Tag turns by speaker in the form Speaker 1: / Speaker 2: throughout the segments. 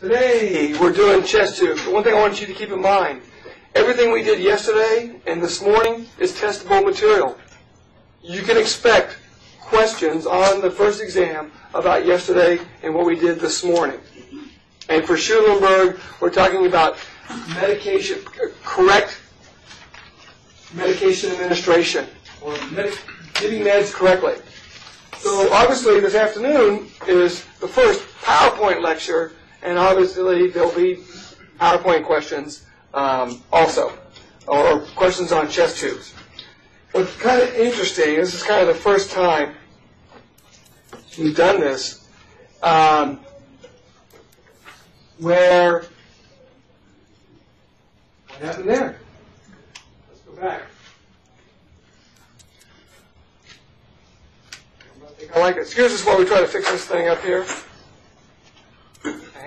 Speaker 1: Today, we're doing chest tube. But one thing I want you to keep in mind, everything we did yesterday and this morning is testable material. You can expect questions on the first exam about yesterday and what we did this morning. And for Schulenberg, we're talking about medication, correct medication administration, or med- giving meds correctly. So obviously this afternoon is the first PowerPoint lecture, and obviously there'll be PowerPoint questions um, also, or questions on chest tubes. What's kind of interesting, this is kind of the first time we've done this, um, where, what happened there? Let's go back. I like it. Excuse us while we try to fix this thing up here.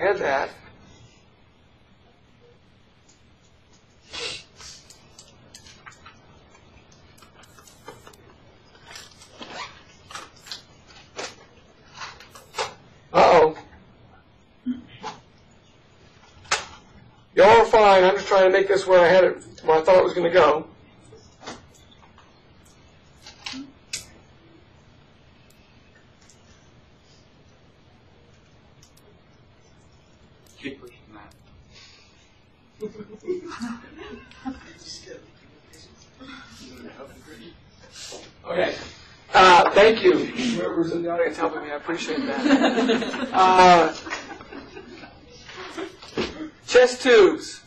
Speaker 1: Had that. Uh-oh. Y'all are fine. I'm just trying to make this where I had it, where I thought it was going to go.
Speaker 2: Keep pushing that.
Speaker 1: Okay. Uh, thank you. Whoever's in the audience helping me, I appreciate that. Uh, chest tubes.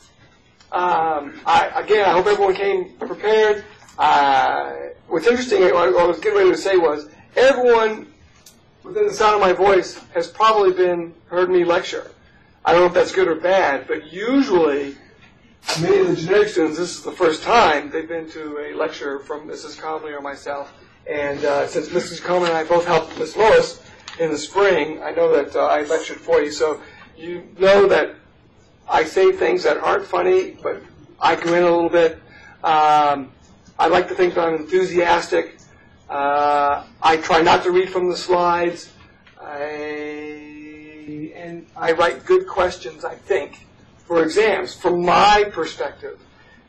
Speaker 1: Um, I, again, I hope everyone came prepared. Uh, what's interesting, what I was getting ready to say was, everyone within the sound of my voice has probably been heard me lecture. I don't know if that's good or bad, but usually many of the genetic students, this is the first time they've been to a lecture from Mrs. Conley or myself. And uh, since Mrs. Coleman and I both helped Miss Lois in the spring, I know that uh, I lectured for you. So you know that I say things that aren't funny, but I come in a little bit. Um, I like to think that I'm enthusiastic. Uh, I try not to read from the slides. I, and I write good questions, I think, for exams from my perspective.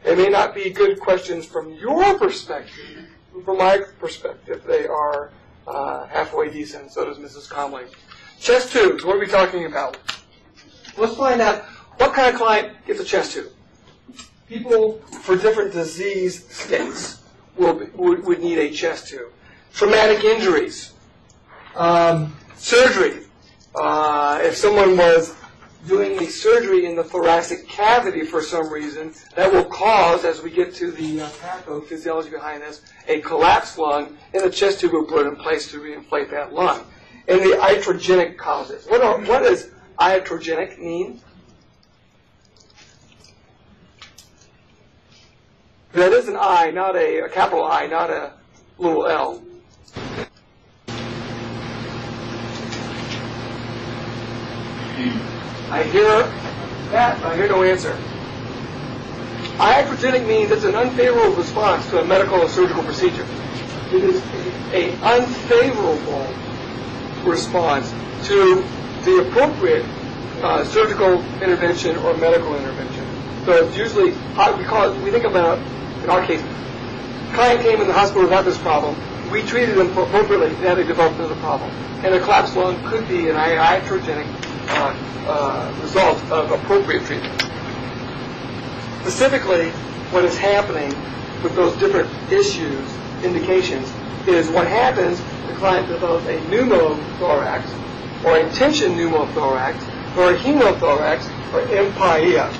Speaker 1: They may not be good questions from your perspective. From my perspective, they are uh, halfway decent. So does Mrs. Conley. Chest tubes. What are we talking about? Let's find out what kind of client gets a chest tube. People for different disease states will be, would, would need a chest tube. Traumatic injuries, um, surgery. Uh, if someone was doing a surgery in the thoracic cavity for some reason, that will cause, as we get to the uh, pathophysiology behind this, a collapsed lung, and the chest tube will put in place to reinflate that lung. And the iatrogenic causes. What, are, what does iatrogenic mean? That is an I, not a, a capital I, not a little L. I hear that, I hear no answer. Iatrogenic means it's an unfavorable response to a medical or surgical procedure. It is an unfavorable response to the appropriate uh, surgical intervention or medical intervention. So it's usually, we call it, we think about, in our case, client came in the hospital without this problem. We treated them appropriately, then they developed another problem. And a collapsed lung could be an iatrogenic result of appropriate treatment. Specifically, what is happening with those different issues, indications, is what happens, the client develops a pneumothorax, or a tension pneumothorax, or a hemothorax, or empyema.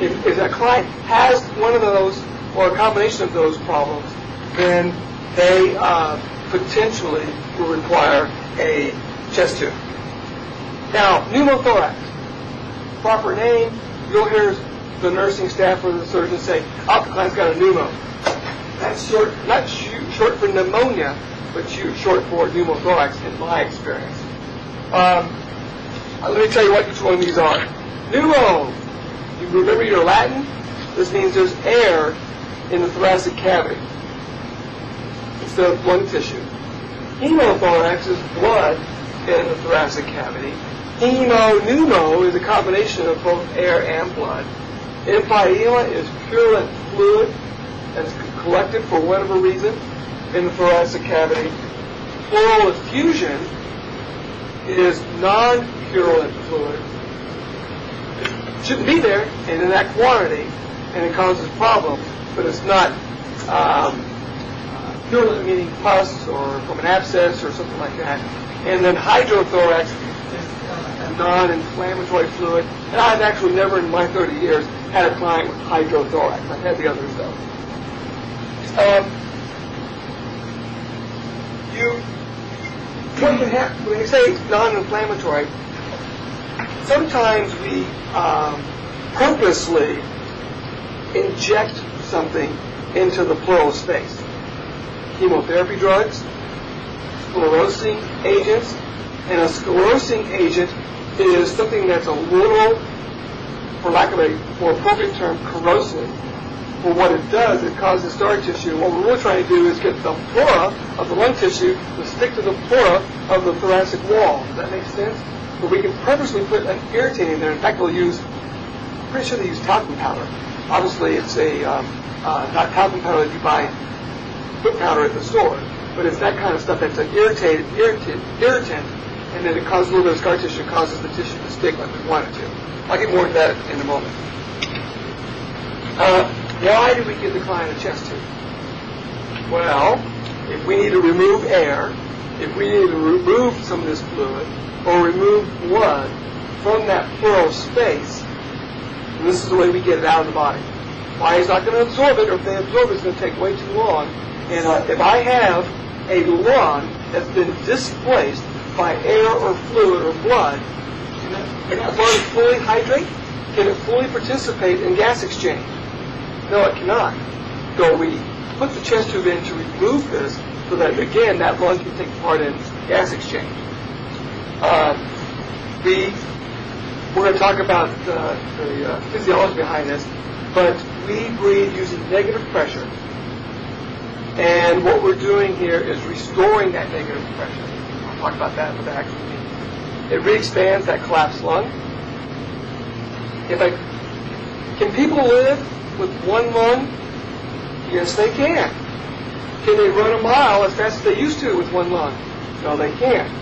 Speaker 1: If, if a client has one of those, or a combination of those problems, then they uh, potentially will require a chest tube. Now, pneumothorax, proper name, you'll hear the nursing staff or the surgeon say, oh, the client's got a pneumo. That's short, not short for pneumonia, but short for pneumothorax in my experience. Um, let me tell you what each one of these are. Pneumo, you remember your Latin? This means there's air in the thoracic cavity instead of lung tissue. Hemothorax is blood in the thoracic cavity. Hemo-pneumo is a combination of both air and blood. Empyema is purulent fluid that's collected for whatever reason in the thoracic cavity. Pleural effusion is non-purulent fluid. It shouldn't be there and in that quantity, and it causes problems, but it's not um, purulent, meaning pus or from an abscess or something like that. And then hydrothorax is a non-inflammatory fluid. And I've actually never in my 30 years had a client with hydrothorax. I've had the others though. Um, you, what can happen, when you say non-inflammatory, sometimes we um, purposely inject something into the pleural space. Chemotherapy drugs, sclerosing agents, and a sclerosing agent is something that's a little, for lack of a more appropriate term, corrosive. But what it does, it causes scar tissue. What we're really trying to do is get the pleura of the lung tissue to stick to the pleura of the thoracic wall. Does that make sense? But we can purposely put an irritant in there. In fact, we'll use, pretty sure they use talcum powder. Obviously, it's a um, uh, not talcum powder that you buy foot powder at the store, but it's that kind of stuff that's an irritated, irritant, irritant, and then it causes a little bit of scar tissue, causes the tissue to stick like we want it to. I'll get more into that in a moment. Uh, why do we give the client a chest tube? Well, if we need to remove air, if we need to remove some of this fluid, or remove blood from that pleural space, this is the way we get it out of the body. Why is not going to absorb it, or if they absorb it, it's going to take way too long. And uh, if I have a lung that's been displaced by air or fluid or blood, can that lung fully hydrate? Can it fully participate in gas exchange? No, it cannot. So we put the chest tube in to remove this so that, again, that lung can take part in gas exchange. Uh, we, we're going to talk about uh, the uh, physiology behind this, but we breathe using negative pressure. And what we're doing here is restoring that negative pressure. I'll talk about that in the back. It re-expands that collapsed lung. If I, can people live with one lung? Yes, they can. Can they run a mile as fast as they used to with one lung? No, they can't.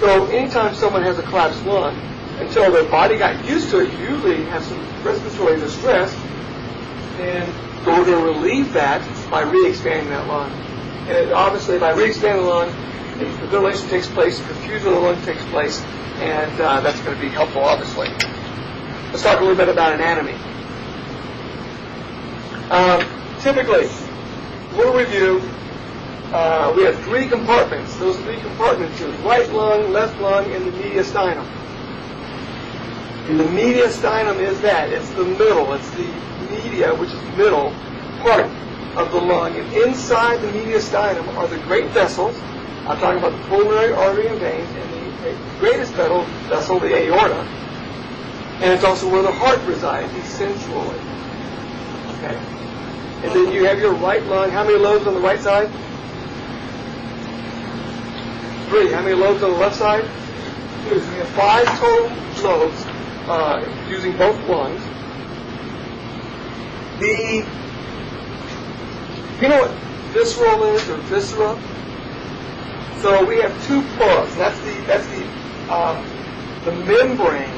Speaker 1: So anytime someone has a collapsed lung, until their body got used to it, usually have some respiratory distress, and going to relieve that by re-expanding that lung. And obviously, by re-expanding the lung, the ventilation takes place, perfusion of the lung takes place, and uh, that's going to be helpful, obviously. Let's talk a little bit about anatomy. Uh, typically, we'll review. Uh, we have three compartments. Those three compartments are right lung, left lung, and the mediastinum. And the mediastinum is that. It's the middle. It's the media, which is the middle part of the lung. And inside the mediastinum are the great vessels. I'm talking about the pulmonary artery and veins, and the greatest vessel, the aorta. And it's also where the heart resides, essentially. Okay. And then you have your right lung. How many lobes on the right side? Three. How many lobes on the left side? Two. We have five total lobes uh, using both lungs. The you know what visceral is or viscera? So we have two pores. That's the that's the um, the membrane,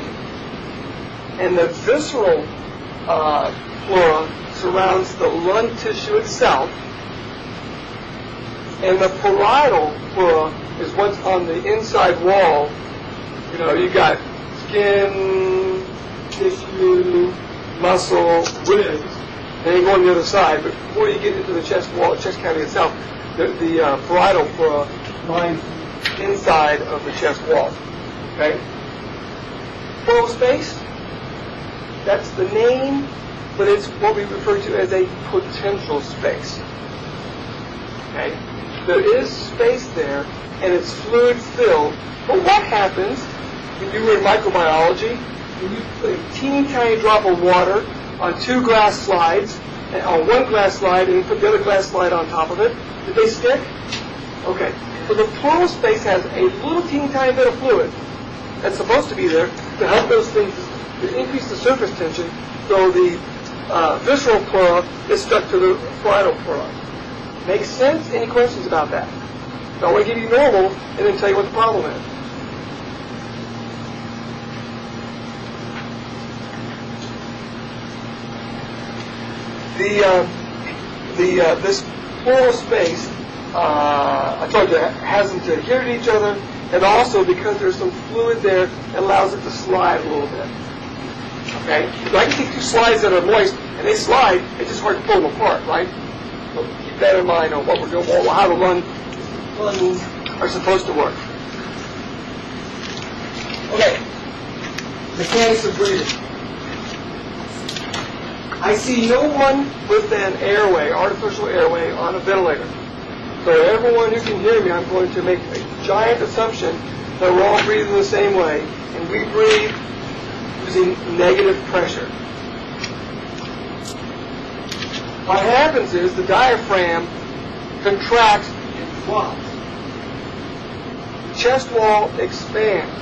Speaker 1: and the visceral uh, pleura surrounds the lung tissue itself, and the parietal pleura is what's on the inside wall. You know, you got skin, tissue, muscle, ribs, and then you go on the other side. But before you get into the chest wall, chest cavity itself, the, the uh, parietal pleura lines inside of the chest wall. Okay? Pleural space, that's the name, but it's what we refer to as a potential space. Okay? There is space there, and it's fluid filled. But what happens when you were in microbiology, when you put a teeny tiny drop of water on two glass slides, and on one glass slide, and put the other glass slide on top of it, did they stick? Okay, so the pleural space has a little teeny tiny bit of fluid that's supposed to be there to help those things to increase the surface tension so the uh, visceral pleura is stuck to the parietal pleura. Makes sense? Any questions about that? I want to give you normal and then tell you what the problem is. The, uh, the, uh, this pleural space, uh, I told you, has them to adhere to each other, and also because there's some fluid there, it allows it to slide a little bit. Okay? If I can take two slides that are moist and they slide, it's just hard to pull them apart, right? So keep that in mind on what we're doing, or how the lung, lungs are supposed to work. Okay. Mechanics of breathing. I see no one with an airway, artificial airway, on a ventilator. So everyone who can hear me, I'm going to make a giant assumption that we're all breathing the same way, and we breathe using negative pressure. What happens is the diaphragm contracts and flops. The chest wall expands,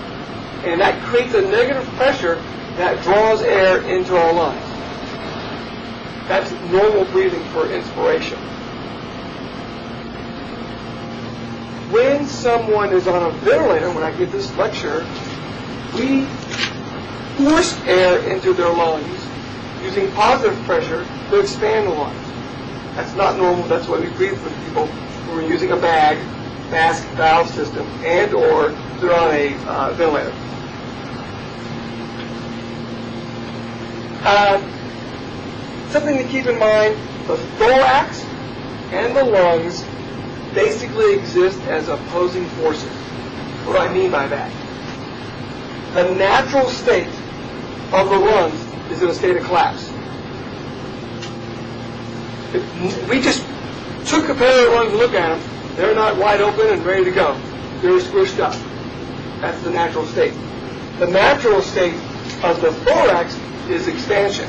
Speaker 1: and that creates a negative pressure that draws air into our lungs. That's normal breathing for inspiration. When someone is on a ventilator, when I give this lecture, we force air into their lungs using positive pressure to expand the lungs. That's not normal. That's why we breathe with people who are using a bag, mask, valve system, and or they're on a uh, ventilator. Uh, something to keep in mind, the thorax and the lungs basically exist as opposing forces. What do I mean by that? The natural state of the lungs is in a state of collapse. If we just took a pair of lungs and looked at them, they're not wide open and ready to go. They're squished up. That's the natural state. The natural state of the thorax is expansion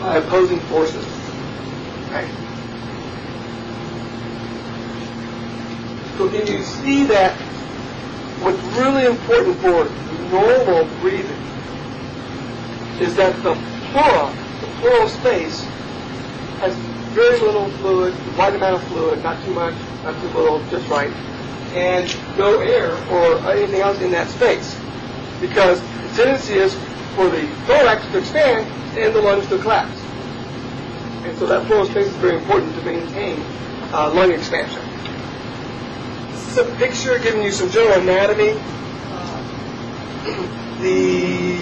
Speaker 1: by opposing forces. Right? So can you see that what's really important for normal breathing is that the pleura, the pleural space, has very little fluid, right amount of fluid, not too much, not too little, just right, and no air or anything else in that space. Because the tendency is for the thorax to expand and the lungs to collapse. And so that pleural space is very important to maintain uh, lung expansion. This is a picture giving you some general anatomy. Uh, the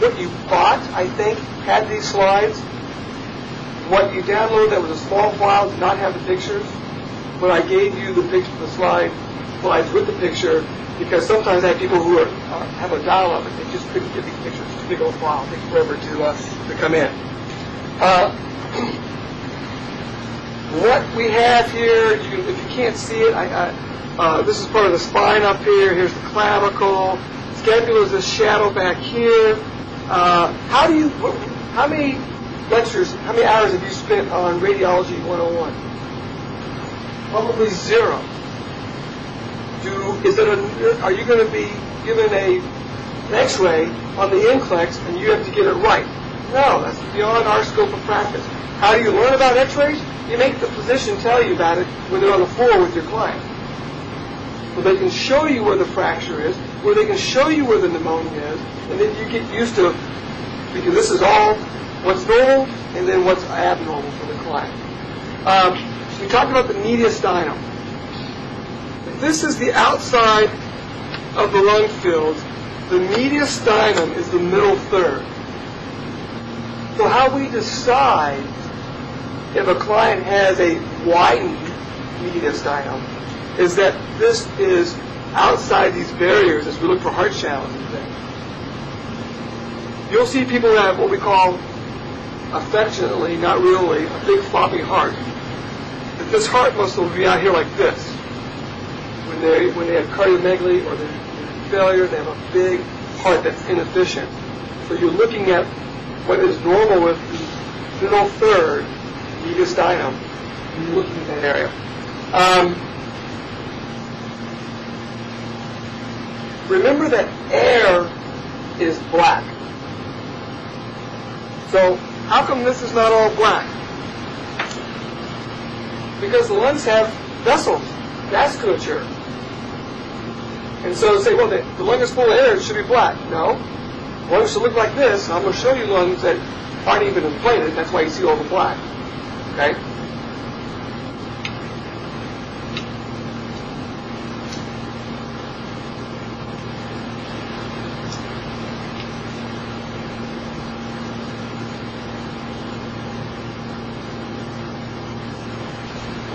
Speaker 1: what you bought, I think, had these slides. What you downloaded that was a small file did not have the pictures. But I gave you the picture, the slide slides with the picture because sometimes I have people who are, uh, have a dial up and they just couldn't get these pictures. It's a big old file. It takes forever to, uh, to come in. Uh, what we have here, you if you can't see it, I, I, uh, this is part of the spine up here. Here's the clavicle. Scapula is this shadow back here. Uh, how do you, how many lectures, how many hours have you spent on Radiology 101? Probably zero. Do, is it a, are you going to be given a, an x-ray on the NCLEX and you have to get it right? No, that's beyond our scope of practice. How do you learn about x-rays? You make the physician tell you about it when they're on the floor with your client. So they can show you where the fracture is, where they can show you where the pneumonia is, and then you get used to because this is all what's normal and then what's abnormal for the client. Um, we talked about the mediastinum. This is the outside of the lung field. The mediastinum is the middle third. So how we decide if a client has a widened mediastinum is that this is outside these barriers as we look for heart channels. You'll see people that have what we call, affectionately, not really, a big floppy heart. That this heart muscle will be out here like this they when they have cardiomegaly or failure, they have a big heart that's inefficient. So you're looking at what is normal with the middle third, negus dium. You're looking at that area. Um, remember that air is black. So how come this is not all black? Because the lungs have vessels, vasculature. And so say, well, the, the lung is full of air, it should be black. No. Lungs should look like this. I'm going to show you lungs that aren't even inflated. That's why you see all the black. Okay?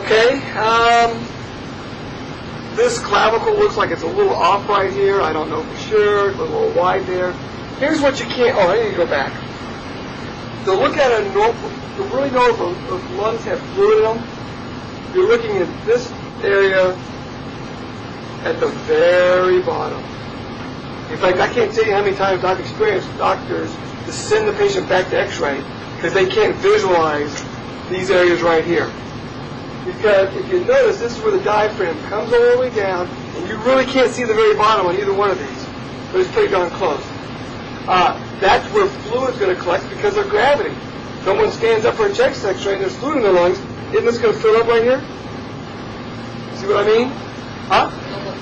Speaker 1: Okay. Um, this clavicle looks like it's a little off right here. I don't know for sure. A little wide there. Here's what you can't. Oh, I need to go back. To look at a normal, to really know if, a, if lungs have fluid in them, you're looking at this area at the very bottom. In fact, I can't tell you how many times I've experienced doctors to send the patient back to X-ray because they can't visualize these areas right here. Because if you notice, this is where the diaphragm comes all the way down, you really can't see the very bottom on either one of these, but it's pretty darn close. Uh, that's where fluid's going to collect because of gravity. Someone stands up for a chest X-ray and there's fluid in their lungs, isn't this going to fill up right here? See what I mean? Huh?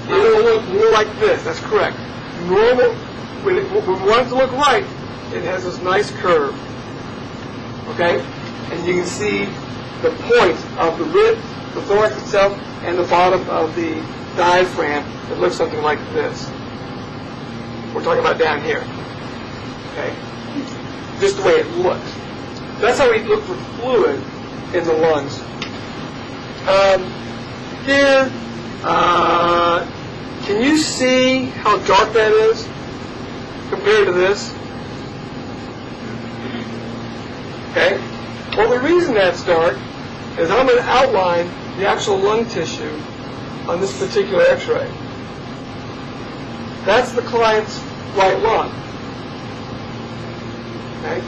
Speaker 1: It'll look more like this. That's correct. Normal, when, it, when we want it to look right, it has this nice curve. Okay? And you can see the point of the rib, the thorax itself, and the bottom of the diaphragm that looks something like this. We're talking about down here. Okay? Just the way it looks. That's how we look for fluid in the lungs. Um, here, uh, can you see how dark that is compared to this? Okay? Well, the reason that's dark is I'm going to outline the actual lung tissue on this particular x-ray. That's the client's right lung. Okay?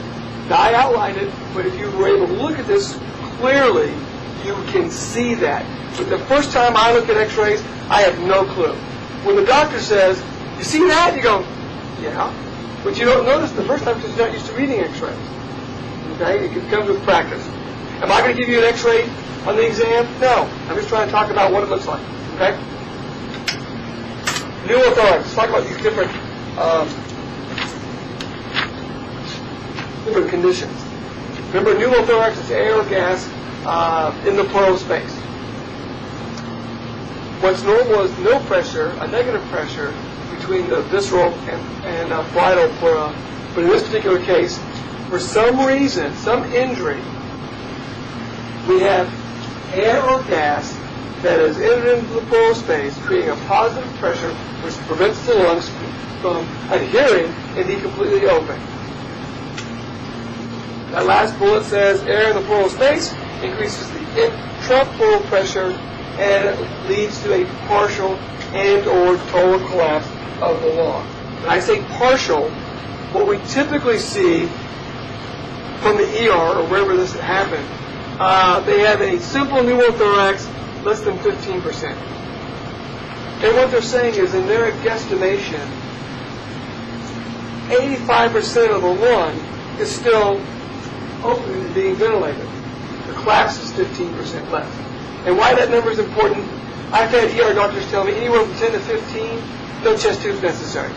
Speaker 1: I outlined it, but if you were able to look at this clearly, you can see that. But the first time I look at x-rays, I have no clue. When the doctor says, you see that? You go, yeah. But you don't notice the first time because you're not used to reading x-rays. Okay? It comes with practice. Am I going to give you an x-ray on the exam? No. I'm just trying to talk about what it looks like. Okay? Pneumothorax. Talk about these different um, different conditions. Remember, pneumothorax is air or gas uh, in the pleural space. What's normal is no pressure, a negative pressure between the visceral and, and uh, vital pleura. But in this particular case, for some reason, some injury, we have air or gas that has entered into the pleural space, creating a positive pressure which prevents the lungs from adhering and be completely open. That last bullet says air in the pleural space increases the intrapleural pressure and leads to a partial and or total collapse of the lung. When I say partial, what we typically see from the ER or wherever this happened, uh, they have a simple pneumothorax less than 15%. And what they're saying is, in their guesstimation, 85% of the lung is still open and being ventilated. The collapse is 15% less. And why that number is important, I've had ER doctors tell me anywhere from 10 to 15, no chest tubes necessary.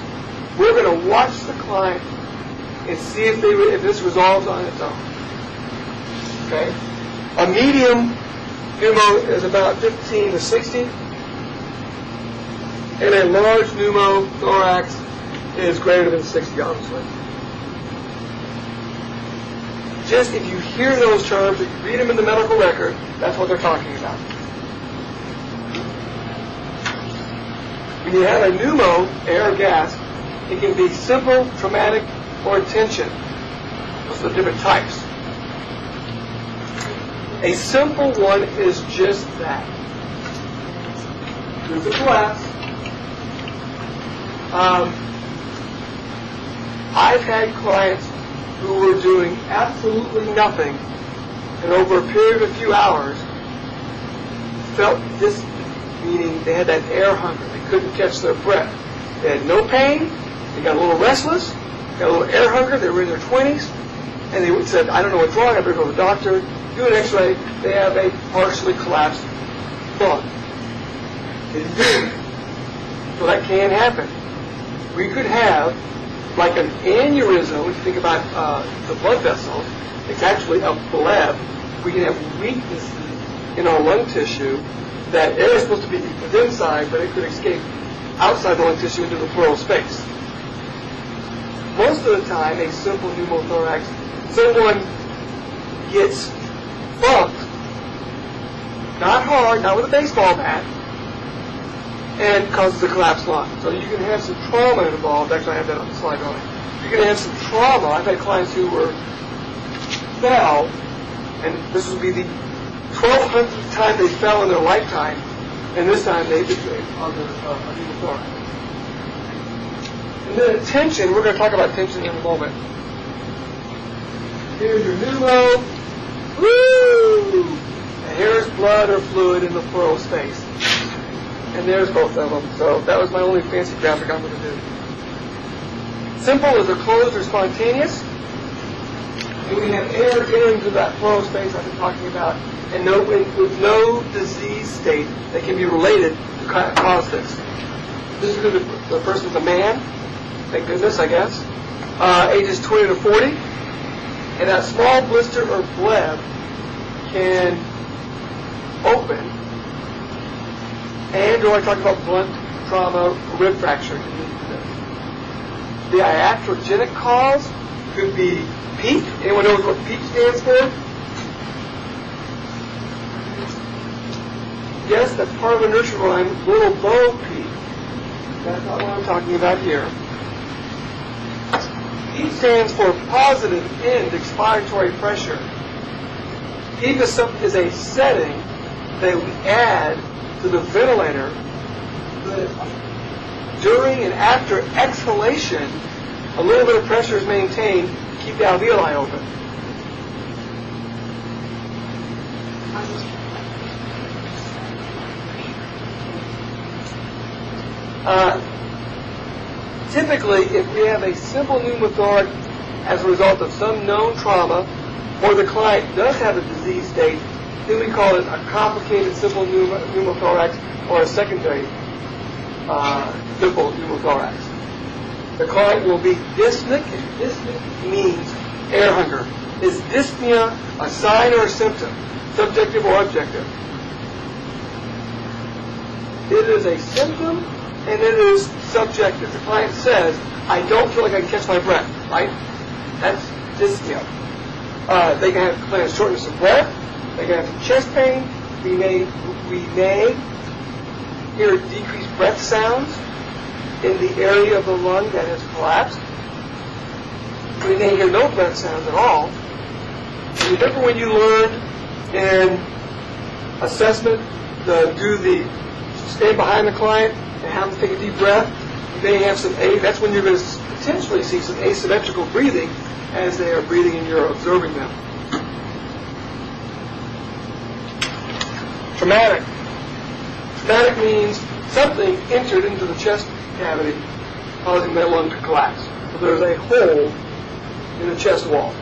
Speaker 1: We're going to watch the client and see if, they, if this resolves on its own. Okay? A medium pneumo is about 15 to 60. And a large pneumothorax is greater than 60, obviously. Just if you hear those terms, if you read them in the medical record, that's what they're talking about. When you have a pneumo, air or gas, it can be simple, traumatic, or tension. Those are the different types. A simple one is just that. There's a collapse. Um, I've had clients who were doing absolutely nothing and over a period of a few hours felt this, meaning they had that air hunger. They couldn't catch their breath. They had no pain. They got a little restless. Got a little air hunger. They were in their 20s. And they said, I don't know what's wrong. I better go to the doctor. Do an x-ray. They have a partially collapsed lung. So that can happen. We could have like an aneurysm, if you think about uh, the blood vessels, it's actually a bleb. We can have weaknesses in our lung tissue that air is supposed to be inside, but it could escape outside the lung tissue into the pleural space. Most of the time, a simple pneumothorax, someone gets bumped, not hard, not with a baseball bat, and causes a collapsed lung. So you can have some trauma involved. Actually, I have that on the slide earlier. You can have some trauma. I've had clients who were fell, and this would be the 1200th time they fell in their lifetime, and this time they did on the pneumothorax. And then tension, we're going to talk about tension in a moment. Here's your pneumo. Woo! And here's blood or fluid in the pleural space. And there's both of them. So that was my only fancy graphic I'm going to do. Simple is a closed or spontaneous. And we have air getting into that pleural space I've been talking about, and no, with no disease state that can be related to cause this. This is the, the person's a man, thank goodness, I guess, uh, ages 20 to 40, and that small blister or bleb can open, and or I talked about blunt trauma, rib fracture. The iatrogenic cause could be PEEP. Anyone knows what PEEP stands for? Yes, that's part of a nursery rhyme, little Bo Peep. That's not what I'm talking about here. PEEP stands for positive end expiratory pressure. PEEP is, is a setting that we add to the ventilator during and after exhalation, a little bit of pressure is maintained to keep the alveoli open. Uh, typically, if we have a simple pneumothorax as a result of some known trauma, or the client does have a disease state, then we call it a complicated simple pneumothorax or a secondary uh, simple pneumothorax. The client will be dyspneic, and dyspneic means air hunger. Is dyspnea a sign or a symptom, subjective or objective? It is a symptom and it is subjective. The client says, I don't feel like I can catch my breath, right? That's dyspnea. Uh, they can have shortness of breath. They can have chest pain. We may, we may hear decreased breath sounds in the area of the lung that has collapsed. We may hear no breath sounds at all. Remember when you learned in assessment to do the stand behind the client and have them take a deep breath? You may have some, a, that's when you're going to potentially see some asymmetrical breathing as they are breathing and you're observing them. Traumatic. Traumatic means something entered into the chest cavity, causing that lung to collapse. So there's a hole in the chest wall.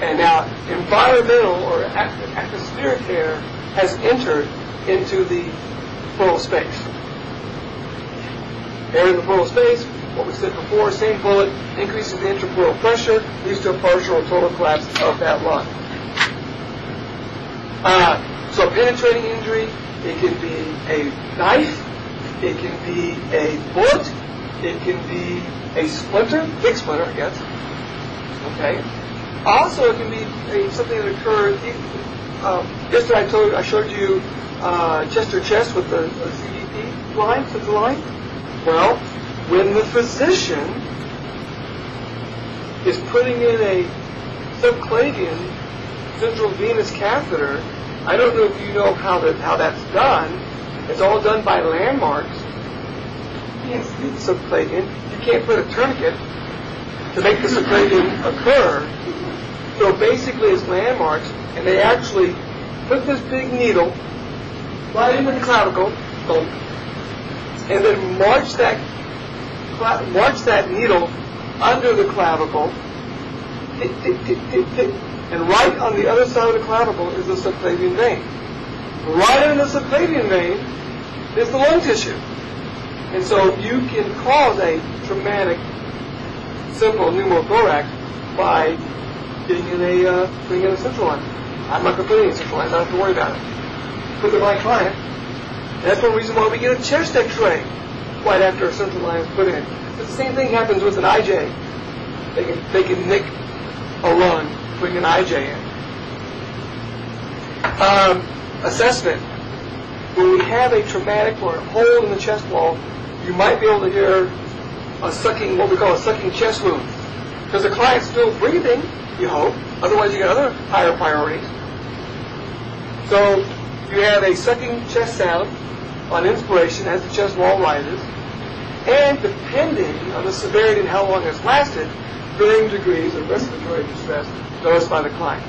Speaker 1: And now environmental or atmospheric air has entered into the pleural space. Air in the pleural space, what we said before, same bullet, increases the intrapleural pressure, leads to a partial or total collapse of that lung. Uh, so penetrating injury, it can be a knife, it can be a bullet, it can be a splinter, big splinter, I guess. Okay. Also, it can be a, something that occurs. Um, yesterday, I told, I showed you uh, chest to chest with the, the CVP line, the line. Well, when the physician is putting in a subclavian central venous catheter, I don't know if you know how that how that's done. It's all done by landmarks. The subclavian. You can't put a tourniquet to make the subclavian occur. So basically, it's landmarks, and they actually put this big needle in the clavicle, and then march that march that needle under the clavicle, and right on the other side of the clavicle is the subclavian vein. Right in the subclavian vein is the lung tissue. And so you can cause a traumatic, simple pneumothorax by getting in a, uh, putting in a central line. I'm not to put any central lines, I don't have to worry about it. Put the right client. That's one reason why we get a chest x-ray right after a central line is put in. But the same thing happens with an IJ. They can, they can nick a lung putting an IJ in. Um, assessment. When we have a traumatic or a hole in the chest wall, you might be able to hear a sucking, what we call a sucking chest wound. Because the client's still breathing, you hope. Otherwise, you got other higher priorities. So you have a sucking chest sound on inspiration as the chest wall rises. And depending on the severity and how long it's lasted, varying degrees of respiratory distress noticed by the client.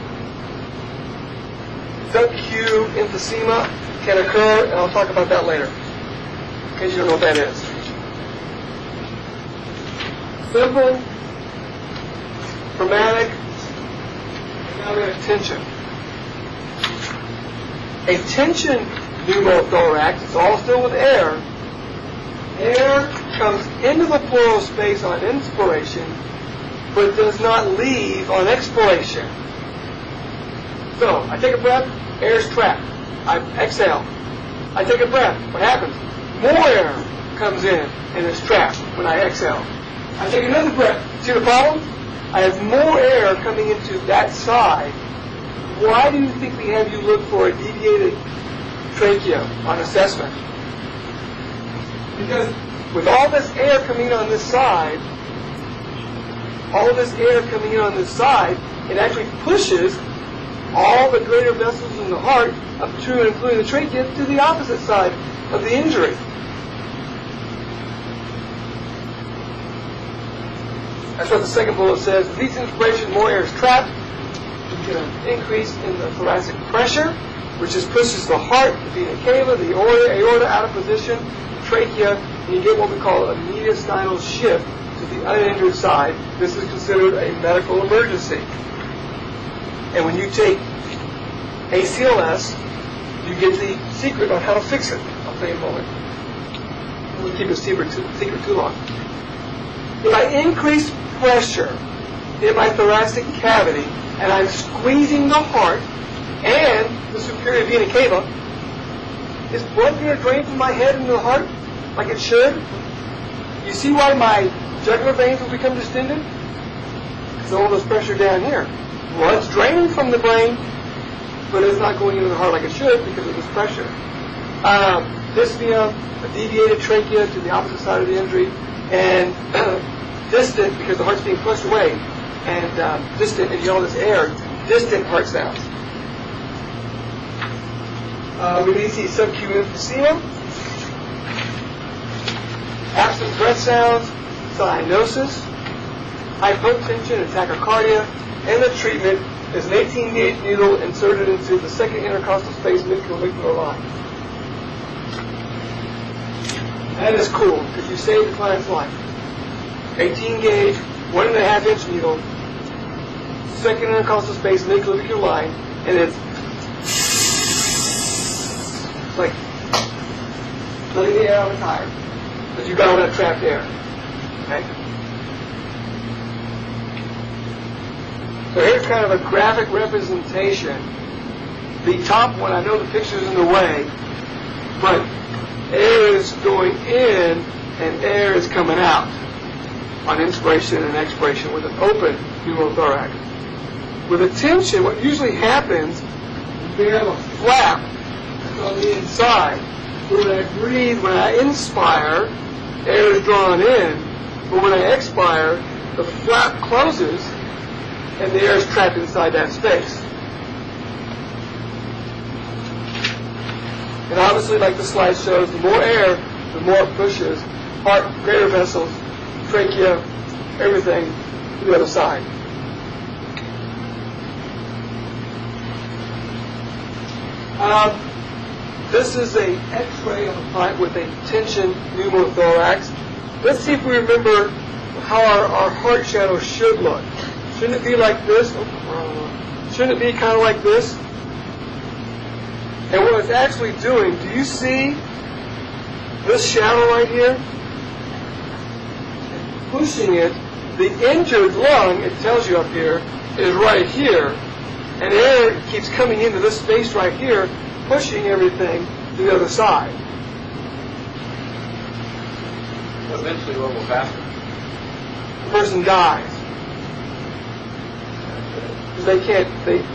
Speaker 1: Sub-Q emphysema can occur, and I'll talk about that later, in case you don't know what that is. Simple, traumatic, tension. A tension pneumothorax, it's all still with air. Air comes into the pleural space on inspiration, but does not leave on expiration. So, I take a breath, air is trapped. I exhale. I take a breath. What happens? More air comes in and is trapped when I exhale. I take another breath. See the problem? I have more air coming into that side. Why do you think we have you look for a deviated trachea on assessment? Because with all this air coming in on this side, all this air coming in on this side, it actually pushes all the greater vessels in the heart up to and including the trachea to the opposite side of the injury. That's what the second bullet says. With each inspiration, more air is trapped. An increase in the thoracic pressure, which just pushes the heart, the vena cava, the aorta, out of position, trachea, and you get what we call a mediastinal shift to the uninjured side. This is considered a medical emergency. And when you take ACLS, you get the secret on how to fix it. I'll tell you in a moment. We'll keep a secret too, secret too long. If I increase pressure in my thoracic cavity and I'm squeezing the heart and the superior vena cava, is blood going to drain from my head into the heart like it should? You see why my jugular veins will become distended? Because all this pressure down here. Blood's draining from the brain, but it's not going into the heart like it should because of this pressure. Um, dyspnea, a deviated trachea to the opposite side of the injury, and distant because the heart's being pushed away, and um, distant, and you all this air, distant heart sounds. We may see sub-Q emphysema, absent breath sounds, cyanosis, hypotension and tachycardia, and the treatment is an 18 gauge needle inserted into the second intercostal space midclavicular line. That is cool because you save the client's life. 18 gauge, one and a half inch needle, second intercostal space midclavicular line, and it's like letting the air out of the tire. Because you've got all that trapped air. Okay? So here's kind of a graphic representation. The top one, I know the picture's in the way, but air is going in and air is coming out on inspiration and expiration with an open pneumothorax. With a tension, what usually happens is we have a flap on the inside. When I breathe, when I inspire, air is drawn in, but when I expire, the flap closes and the air is trapped inside that space. And obviously, like the slide shows, the more air, the more it pushes heart, greater vessels, trachea, everything to the other side. Um, this is a X-ray of a client with a tension pneumothorax. let's see if we remember how our, our heart shadow should look. Shouldn't it be like this? Oh, shouldn't it be kind of like this? And what it's actually doing, do you see this shadow right here? Pushing it, the injured lung, it tells you up here, is right here. And air keeps coming into this space right here, pushing everything to the other side.
Speaker 2: Eventually, what will happen?
Speaker 1: The person dies. They can't, they,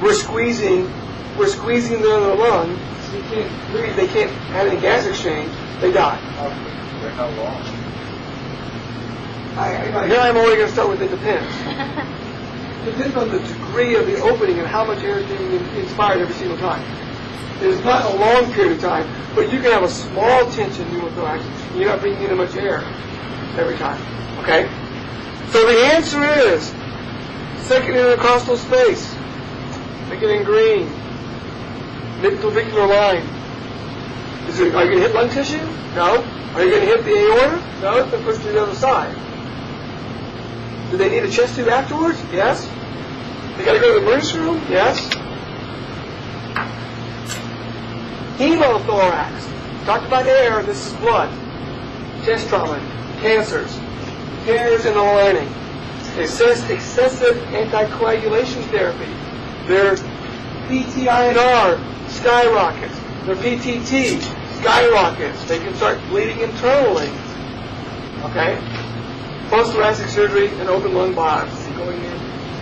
Speaker 1: we're squeezing, we're squeezing their other lung, so you can't breathe, they can't have any gas exchange, they die.
Speaker 2: How, how long?
Speaker 1: I, I, here I'm only going to start with it depends. depends on the degree of the opening and how much air is being inspired every single time. It's not a long period of time, but you can have a small tension pneumothorax, and you're not bringing in much air every time. Okay? So the answer is second intercostal space. Make it in green. Midclavicular line. Is it, are you going to hit lung tissue? No. Are you going to hit the aorta? No, it's going to push to the other side. Do they need a chest tube afterwards? Yes. They got to go to the emergency room? Yes. Hemothorax. Talked about air, this is blood. Chest trauma, cancers, tears in the lining, excess, excessive anticoagulation therapy. Their PTINR skyrockets. Their PTT skyrockets. They can start bleeding internally. Okay? Post-thoracic surgery and open lung biopsy going in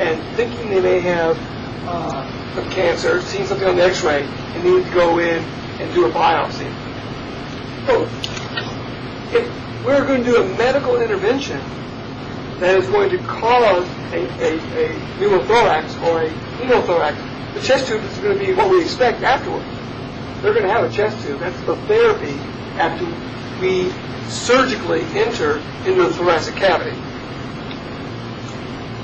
Speaker 1: and thinking they may have uh, some cancer, seeing something on the x-ray, and need to go in and do a biopsy. So, if we're going to do a medical intervention that is going to cause a, a, a pneumothorax or a hemothorax, the chest tube is going to be what we expect afterwards. They're going to have a chest tube. That's the therapy after we surgically enter into the thoracic cavity.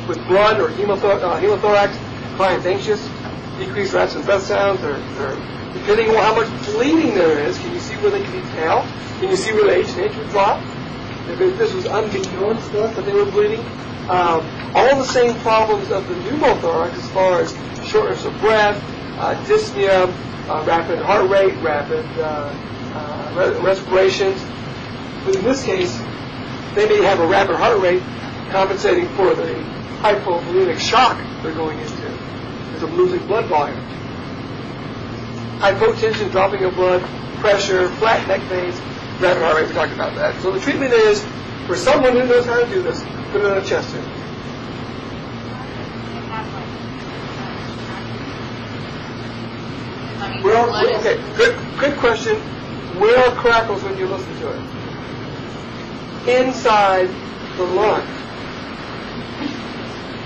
Speaker 1: With blood or hemothorax, uh, hemothorax client's anxious, decreased raps and breath sounds, or, or depending on how much bleeding there is, can you see where they can be pale? Can you see where the H and H would drop? If this was unbeknownst to us that they were bleeding, um, all the same problems of the pneumothorax as far as shortness of breath, uh, dyspnea, uh, rapid heart rate, rapid uh, uh respirations. But in this case, they may have a rapid heart rate compensating for the hypovolemic shock they're going into because of losing blood volume. Hypotension, dropping of blood, pressure, flat neck veins, rapid heart rate, we talked about that. So the treatment is, for someone who knows how to do this, put it on a chest tube. Well, okay, good, good question. Where crackles when you listen to it? Inside the lung.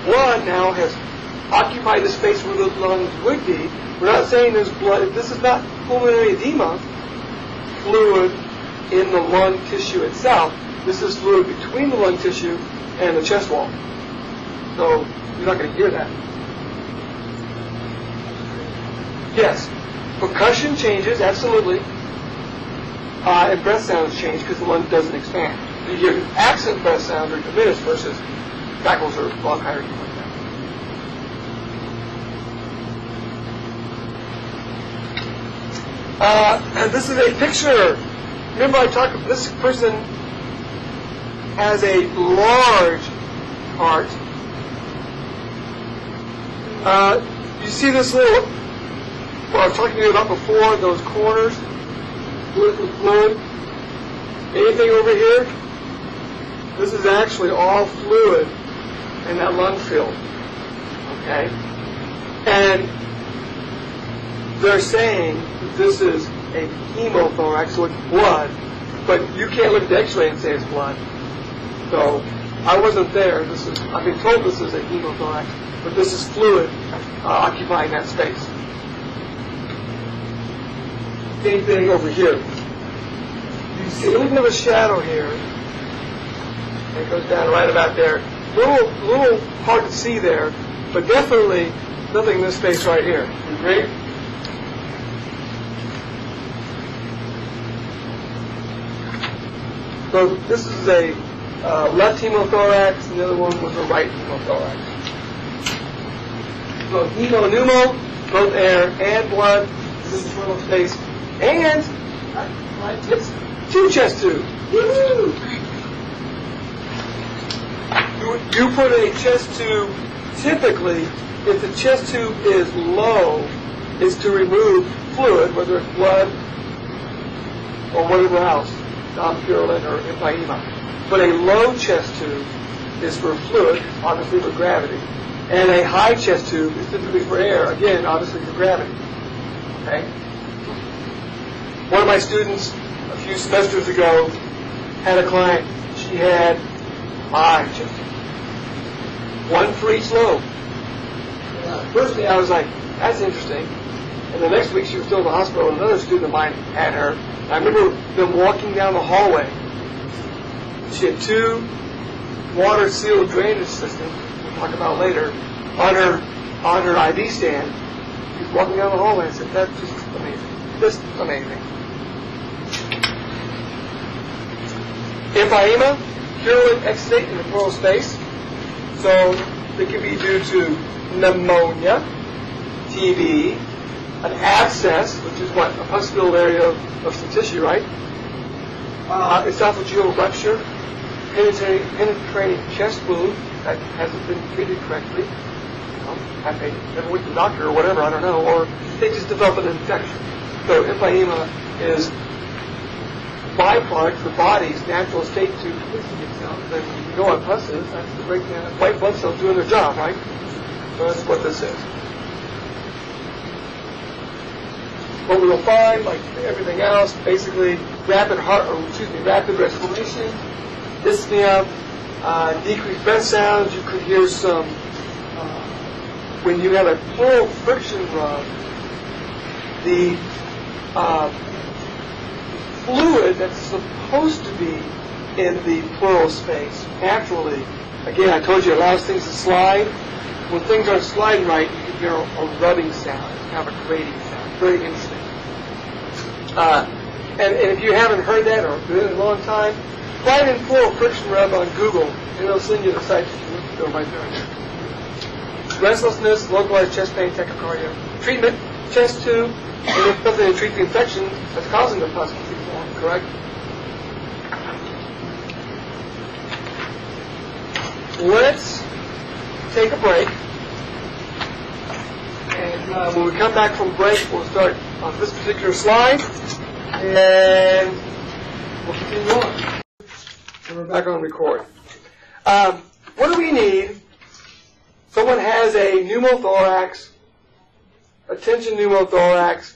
Speaker 1: Blood now has occupied the space where the lungs would be. We're not saying there's blood. This is not pulmonary edema fluid in the lung tissue itself. This is fluid between the lung tissue and the chest wall. So you're not going to hear that. Yes, percussion changes, absolutely. Uh, and breath sounds change because the lung doesn't expand. You hear absent breath sounds are diminished versus crackles or anything like that. Uh, and this is a picture. Remember I talked about this person has a large heart. Uh, you see this little, what I was talking to you about before, those corners, fluid. Anything over here? This is actually all fluid in that lung field. Okay? And they're saying this is a hemothorax, it's blood, but you can't look at the x-ray and say it's blood. So I wasn't there. This is, I've been told this is a hemothorax, but this is fluid uh, occupying that space. Anything over here? You see a little bit of a shadow here. It goes down right about there. Little, little hard to see there, but definitely nothing in this space right here. You agree? So this is a uh, left hemothorax, and the other one was a right hemothorax. So hemo pneumo, both air and blood, this is pleural space, and two chest tubes. Woo! You, you put a chest tube, typically, if the chest tube is low, is to remove fluid, whether it's blood or whatever else, non-purulent or empyema. But a low chest tube is for fluid, obviously for gravity. And a high chest tube is typically for air, again, obviously for gravity. Okay? One of my students a few semesters ago had a client, she had five tubes. One for each lobe. Uh, first day I was like, that's interesting. And the next week she was still in the hospital and another student of mine had her. I remember them walking down the hallway. She had two water sealed drainage systems, we'll talk about later, on her on her IV stand. She was walking down the hallway and said, That's just amazing. Just amazing. Empyema, purulent exudate in the pleural space. So it can be due to pneumonia, TB, an abscess, which is what? A pus-filled area of, of some tissue, right? Uh, esophageal rupture, penetrating, penetrating chest wound that hasn't been treated correctly. Know, have never the doctor or whatever, I don't know, or they just develop an infection. So empyema is byproduct, the body's natural state to cleansing itself. When you go on buses, that's the breakdown of white blood cells doing their job, right? So that's what this is. What we'll find, like everything else, basically rapid heart, or excuse me, rapid respiration, dyspnea, uh, decreased breath sounds. You could hear some uh, when you have a pleural friction rub. The uh, fluid that's supposed to be in the pleural space naturally. Again, I told you it allows things to slide. When things aren't sliding right, you can hear a, rubbing sound, kind of a grating sound. Very interesting. Uh, and, and if you haven't heard that or been in a long time, write in pleural friction rub on Google, and it'll send you the site that you go. Restlessness, localized chest pain, tachycardia. Treatment, chest tube, and if something to treat the infection that's causing the form, correct? Let's take a break. And uh, when we come back from break, we'll start on this particular slide. And we'll continue on. And we're back on record. Um, what do we need? Someone has a pneumothorax, a tension pneumothorax.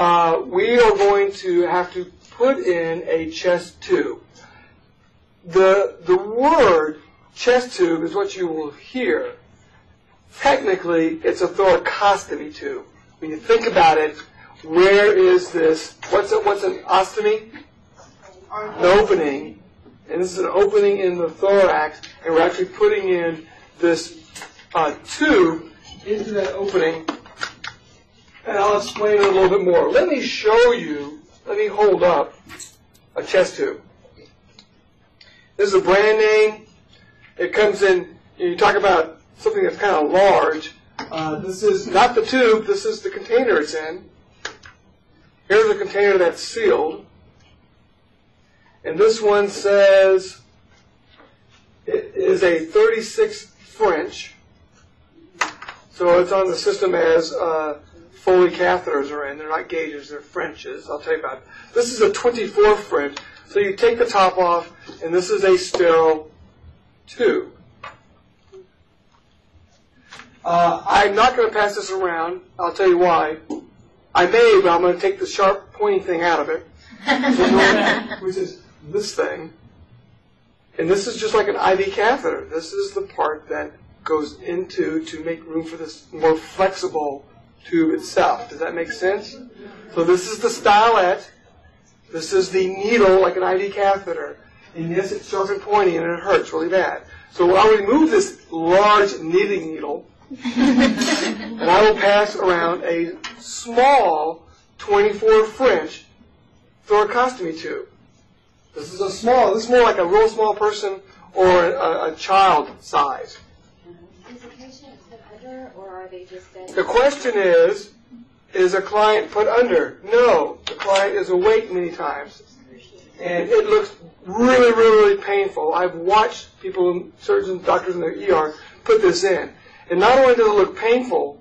Speaker 1: Uh, we are going to have to put in a chest tube. The, the word chest tube is what you will hear. Technically, it's a thoracostomy tube. When you think about it, where is this? What's a, what's an ostomy? An opening, and this is an opening in the thorax, and we're actually putting in this uh, tube into that opening, and I'll explain it a little bit more. Let me show you. Let me hold up a chest tube. This is a brand name. It comes in. You talk about something that's kind of large. Uh, this is not the tube. This is the container it's in. Here's a container that's sealed. And this one says it is a 36 French. So it's on the system as uh, Foley catheters are in. They're not gauges, they're Frenches. I'll tell you about it. This is a 24 French. So you take the top off, and this is a sterile tube. Uh, I'm not going to pass this around. I'll tell you why. I may, but I'm going to take the sharp pointy thing out of it, which is this thing. And this is just like an IV catheter. This is the part that goes into to make room for this more flexible tube itself. Does that make sense? So this is the stylet. This is the needle, like an IV catheter. And yes, it's sharp and pointy, and it hurts really bad. So I'll remove this large knitting needle, and I will pass around a small 24 French thoracostomy tube. This is a small, this is more like a real small person or a, a child size.
Speaker 3: Is the patient put or are they just?
Speaker 1: The question is, is a client put under? No, the client is awake many times. And it looks really, really, really painful. I've watched people, surgeons, doctors in the ER, put this in. And not only does it look painful,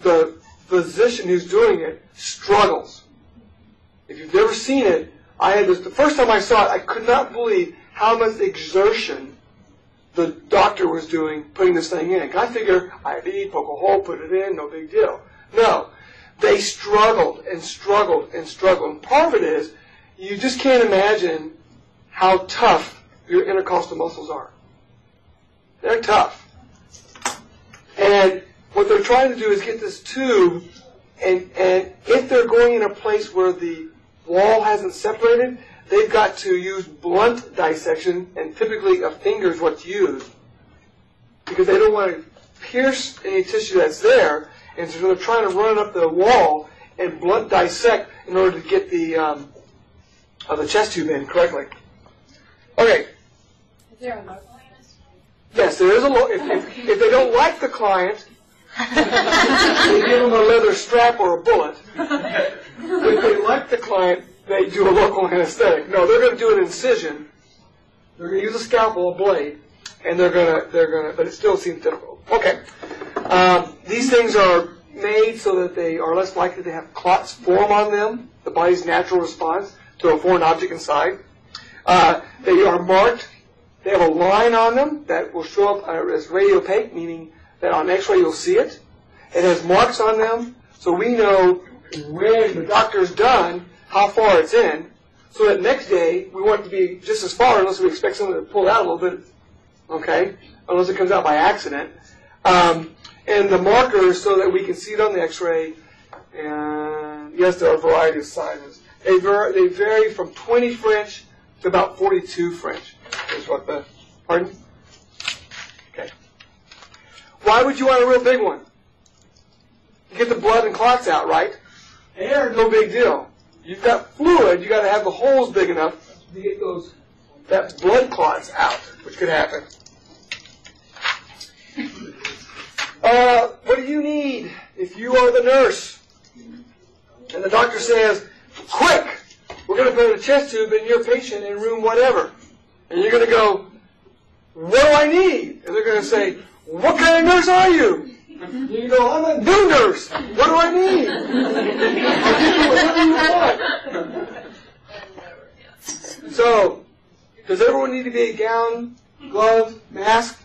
Speaker 1: the physician who's doing it struggles. If you've never seen it, I had this, the first time I saw it, I could not believe how much exertion the doctor was doing putting this thing in. I figure IV, poke a hole, put it in, no big deal. No. They struggled and struggled and struggled. And part of it is, you just can't imagine how tough your intercostal muscles are. They're tough. And what they're trying to do is get this tube, and, and if they're going in a place where the wall hasn't separated, they've got to use blunt dissection, and typically a finger is what's used, because they don't want to pierce any tissue that's there, and so they're trying to run up the wall and blunt dissect in order to get the um, uh, the chest tube in correctly. Okay.
Speaker 3: Is there a local
Speaker 1: Yes, there is a lo- if, if, if they don't like the client, they give them a leather strap or a bullet. If they like the client, they do a local anesthetic. No, they're going to do an incision. They're going to use a scalpel, a blade, and they're going to they're going to. But it still seems difficult. Okay, um, these things are made so that they are less likely to have clots form on them. The body's natural response to a foreign object inside. Uh, they are marked. They have a line on them that will show up uh, as radiopaque, meaning that on X-ray you'll see it. It has marks on them, so we know when the doctor's done how far it's in, so that next day we want it to be just as far, unless we expect someone to pull it out a little bit, okay, unless it comes out by accident. Um, and the markers so that we can see it on the X-ray. And yes, there are a variety of sizes. They vary, they vary from 20 French to about 42 French. Is what the pardon? Okay. Why would you want a real big one? You get the blood and clots out, right? Air, no big deal. You've got fluid. you've got to have the holes big enough to get those that blood clots out, which could happen. Uh, what do you need if you are the nurse? And the doctor says, quick, we're going to put a chest tube in your patient in room whatever. And you're going to go, what do I need? And they're going to say, what kind of nurse are you? You go, I'm a new nurse. What do I need? I'll give you whatever you want. So, does everyone need to be a gown, glove, mask?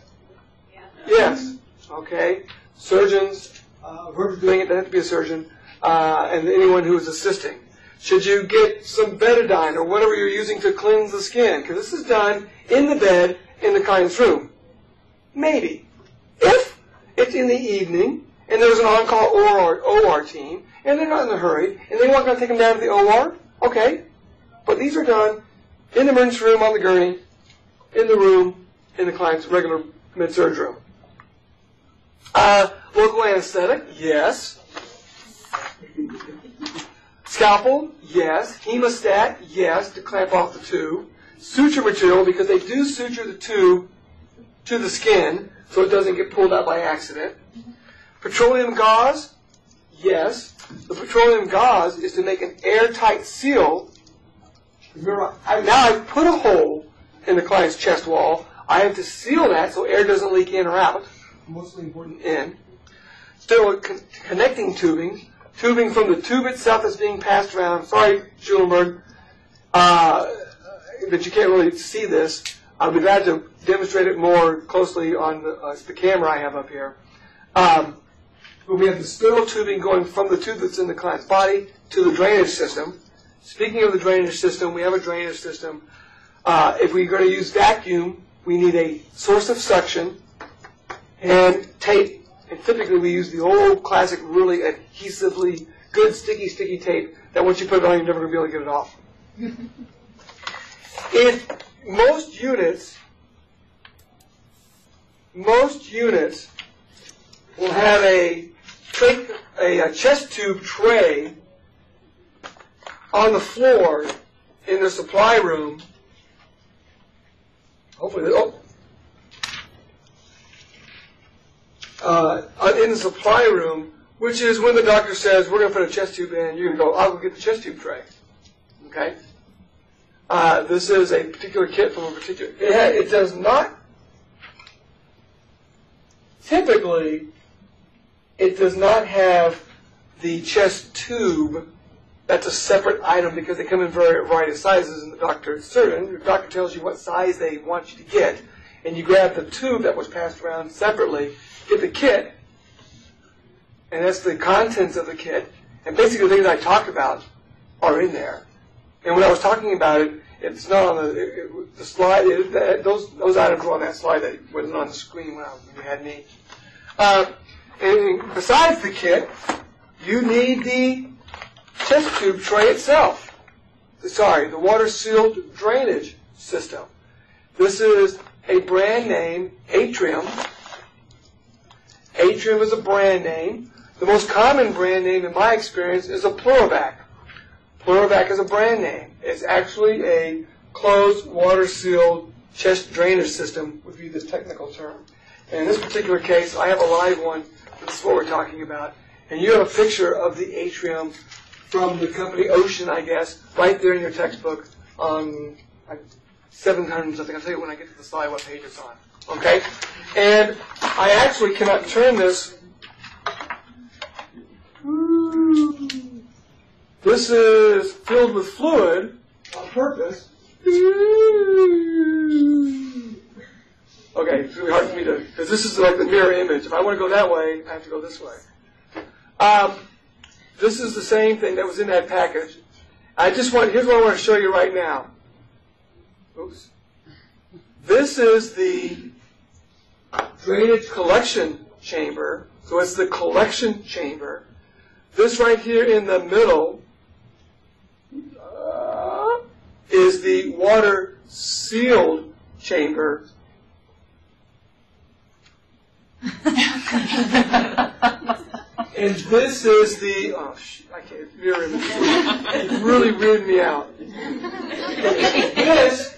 Speaker 1: Yes. Okay. Surgeons, uh, whoever's doing it, doesn't have to be a surgeon, uh, and anyone who is assisting. Should you get some betadine or whatever you're using to cleanse the skin? Because this is done in the bed in the client's room. Maybe. It's in the evening and there's an on-call OR, OR team and they're not in a hurry and they want to take them down to the OR, okay. But these are done in the emergency room on the gurney, in the room, in the client's regular med-surg room. Uh, local anesthetic, yes. Scalpel, yes. Hemostat, yes, to clamp off the tube. Suture material, because they do suture the tube to the skin so it doesn't get pulled out by accident. Petroleum gauze, yes. The petroleum gauze is to make an airtight seal. Remember, now I've put a hole in the client's chest wall. I have to seal that so air doesn't leak in or out. Mostly important in. Still con- connecting tubing. Tubing from the tube itself that's being passed around. Sorry, Schulenberg, uh, you can't really see this. I'll be glad to demonstrate it more closely on the, uh, the camera I have up here. Um, we have the spindle tubing going from the tube that's in the client's body to the drainage system. Speaking of the drainage system, we have a drainage system. Uh, if we're going to use vacuum, we need a source of suction and tape. And typically we use the old classic, really adhesively good sticky, sticky tape that once you put it on, you're never going to be able to get it off. In most units, most units will have a, a, a chest tube tray on the floor, in the supply room, hopefully, oh, uh, in the supply room, which is when the doctor says, we're going to put a chest tube in, you're going to go, I'll go get the chest tube tray. Okay? Uh, this is a particular kit from a particular, it, it does not, typically, it does not have the chest tube that's a separate item because they come in very variety of sizes and the doctor is certain. Your doctor tells you what size they want you to get and you grab the tube that was passed around separately, get the kit, and that's the contents of the kit. And basically the things I talked about are in there. And when I was talking about it, it's not on the, it, the slide, it, those, those items were on that slide that wasn't on the screen when, I, when you had me. Uh, and besides the kit, you need the chest tube tray itself. Sorry, the water sealed drainage system. This is a brand name, Atrium. Atrium is a brand name. The most common brand name in my experience is a Pleur-evac. Pleur-evac is a brand name. It's actually a closed water sealed chest drainage system would be the technical term. And in this particular case, I have a live one. This is what we're talking about. And you have a picture of the atrium from the company Ocean, I guess, right there in your textbook on like, 700 something. I'll tell you when I get to the slide what page it's on. Okay? And I actually cannot turn this. This is filled with fluid on purpose. Okay, it's really hard for me to, because this is like the mirror image. If I want to go that way, I have to go this way. Um, this is the same thing that was in that package. I just want, here's what I want to show you right now. Oops. This is the drainage collection chamber. So it's the collection chamber. This right here in the middle uh, is the water sealed chamber. and this is the oh I can't mirror image. It really weirded me out. this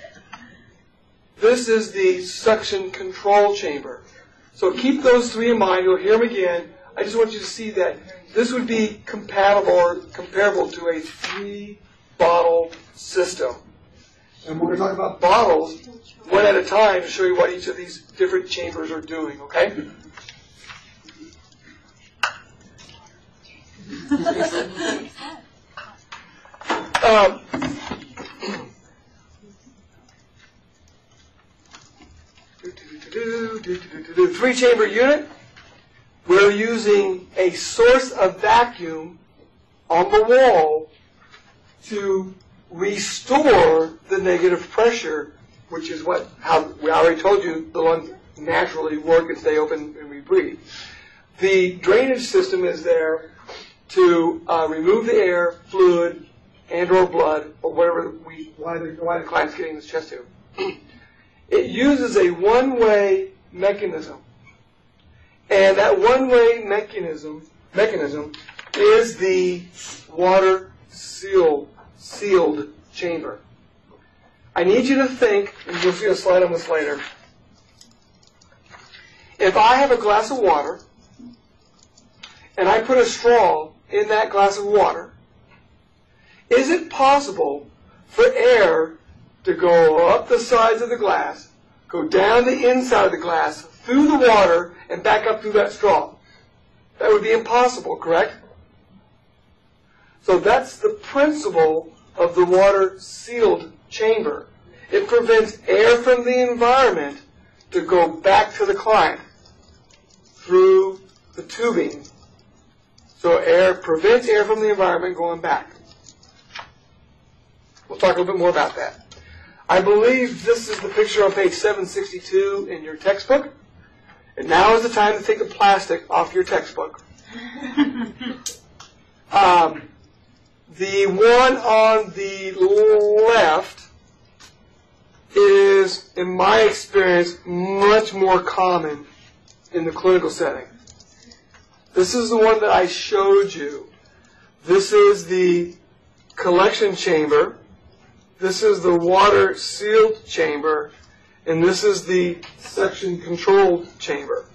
Speaker 1: this is the suction control chamber. So keep those three in mind. You'll hear them again. I just want you to see that this would be compatible or comparable to a three bottle system. And we're going to talk about bottles one at a time to show you what each of these different chambers are doing, okay? um, three chamber unit. We're using a source of vacuum on the wall to restore the negative pressure, which is what how we already told you the lungs naturally work and stay open and we breathe. The drainage system is there to uh, remove the air, fluid, and or blood, or whatever we why the, why the client's getting this chest tube. it uses a one-way mechanism, and that one-way mechanism mechanism is the water seal sealed chamber. I need you to think, and you'll see a slide on this later. If I have a glass of water and I put a straw in that glass of water, is it possible for air to go up the sides of the glass, go down the inside of the glass, through the water, and back up through that straw? That would be impossible, correct? So that's the principle of the water sealed chamber. It prevents air from the environment to go back to the client through the tubing. So air prevents air from the environment going back. We'll talk a little bit more about that. I believe this is the picture on page 762 in your textbook. And now is the time to take the plastic off your textbook. um, the one on the left is, in my experience, much more common in the clinical setting. This is the one that I showed you. This is the collection chamber. this is the water sealed chamber, and this is the suction controlled chamber.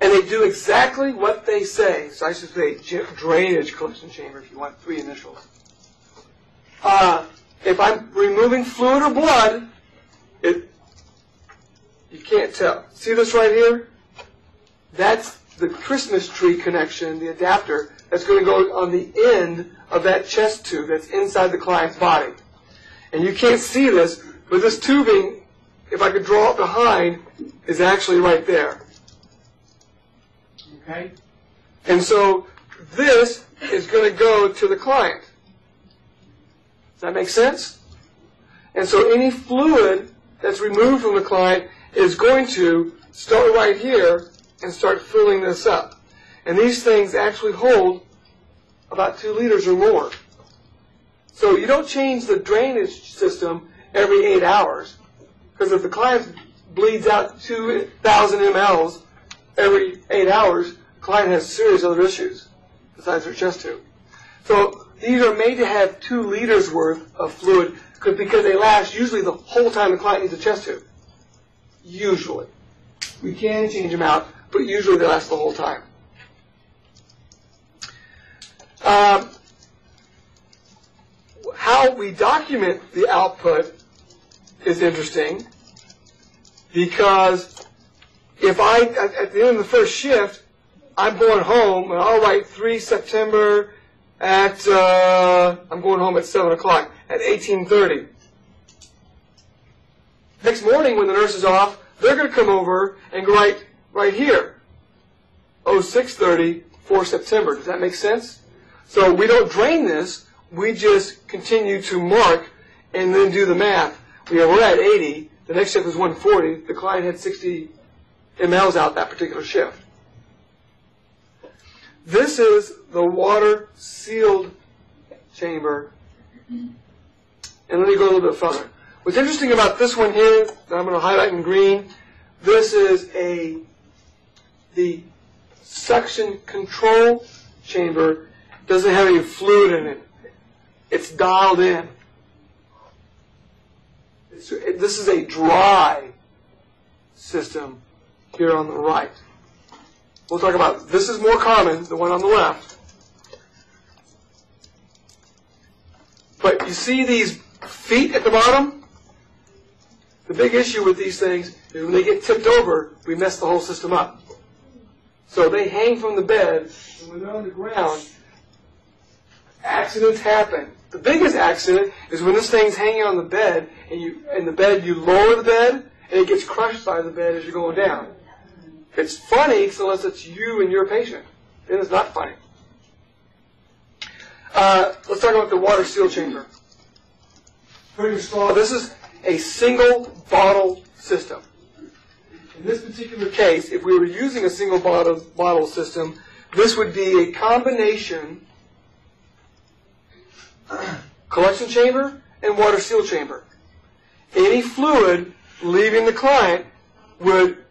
Speaker 1: And they do exactly what they say. So I should say drainage collection chamber if you want three initials. Uh, if I'm removing fluid or blood, it you can't tell. See this right here? That's the Christmas tree connection, the adapter, that's going to go on the end of that chest tube that's inside the client's body. And you can't see this, but this tubing, if I could draw it behind, is actually right there. Okay? And so this is going to go to the client. Does that make sense? And so any fluid that's removed from the client is going to start right here and start filling this up. And these things actually hold about two liters or more. So you don't change the drainage system every eight hours. Because if the client bleeds out 2,000 mLs every eight hours, the client has serious other issues besides their chest tube. So these are made to have two liters worth of fluid because they last usually the whole time the client needs a chest tube. Usually. We can change them out, but usually they last the whole time. Um, how we document the output is interesting because if I, at, at the end of the first shift, I'm going home and I'll write 3 September at, uh, I'm going home at 7 o'clock, at 1830. Next morning when the nurse is off, they're going to come over and write right here, 0630 for September. Does that make sense? So we don't drain this, we just continue to mark and then do the math. We are, we're at 80, the next shift is 140, the client had 60 mLs out that particular shift. This is the water sealed chamber. And let me go a little bit further. What's interesting about this one here that I'm going to highlight in green, this is a the suction control chamber doesn't have any fluid in it. It's dialed in. It's, it, this is a dry system here on the right. We'll talk about this is more common, the one on the left. But you see these feet at the bottom? The big issue with these things is when they get tipped over, we mess the whole system up. So they hang from the bed, and when they're on the ground, accidents happen. The biggest accident is when this thing's hanging on the bed, and you in the bed you lower the bed, and it gets crushed by the bed as you're going down. It's funny unless it's you and your patient. Then it's not funny. Uh, let's talk about the water seal chamber. Pretty small. This is a single bottle system. In this particular case, if we were using a single bottle, bottle system, this would be a combination collection chamber and water seal chamber. Any fluid leaving the client would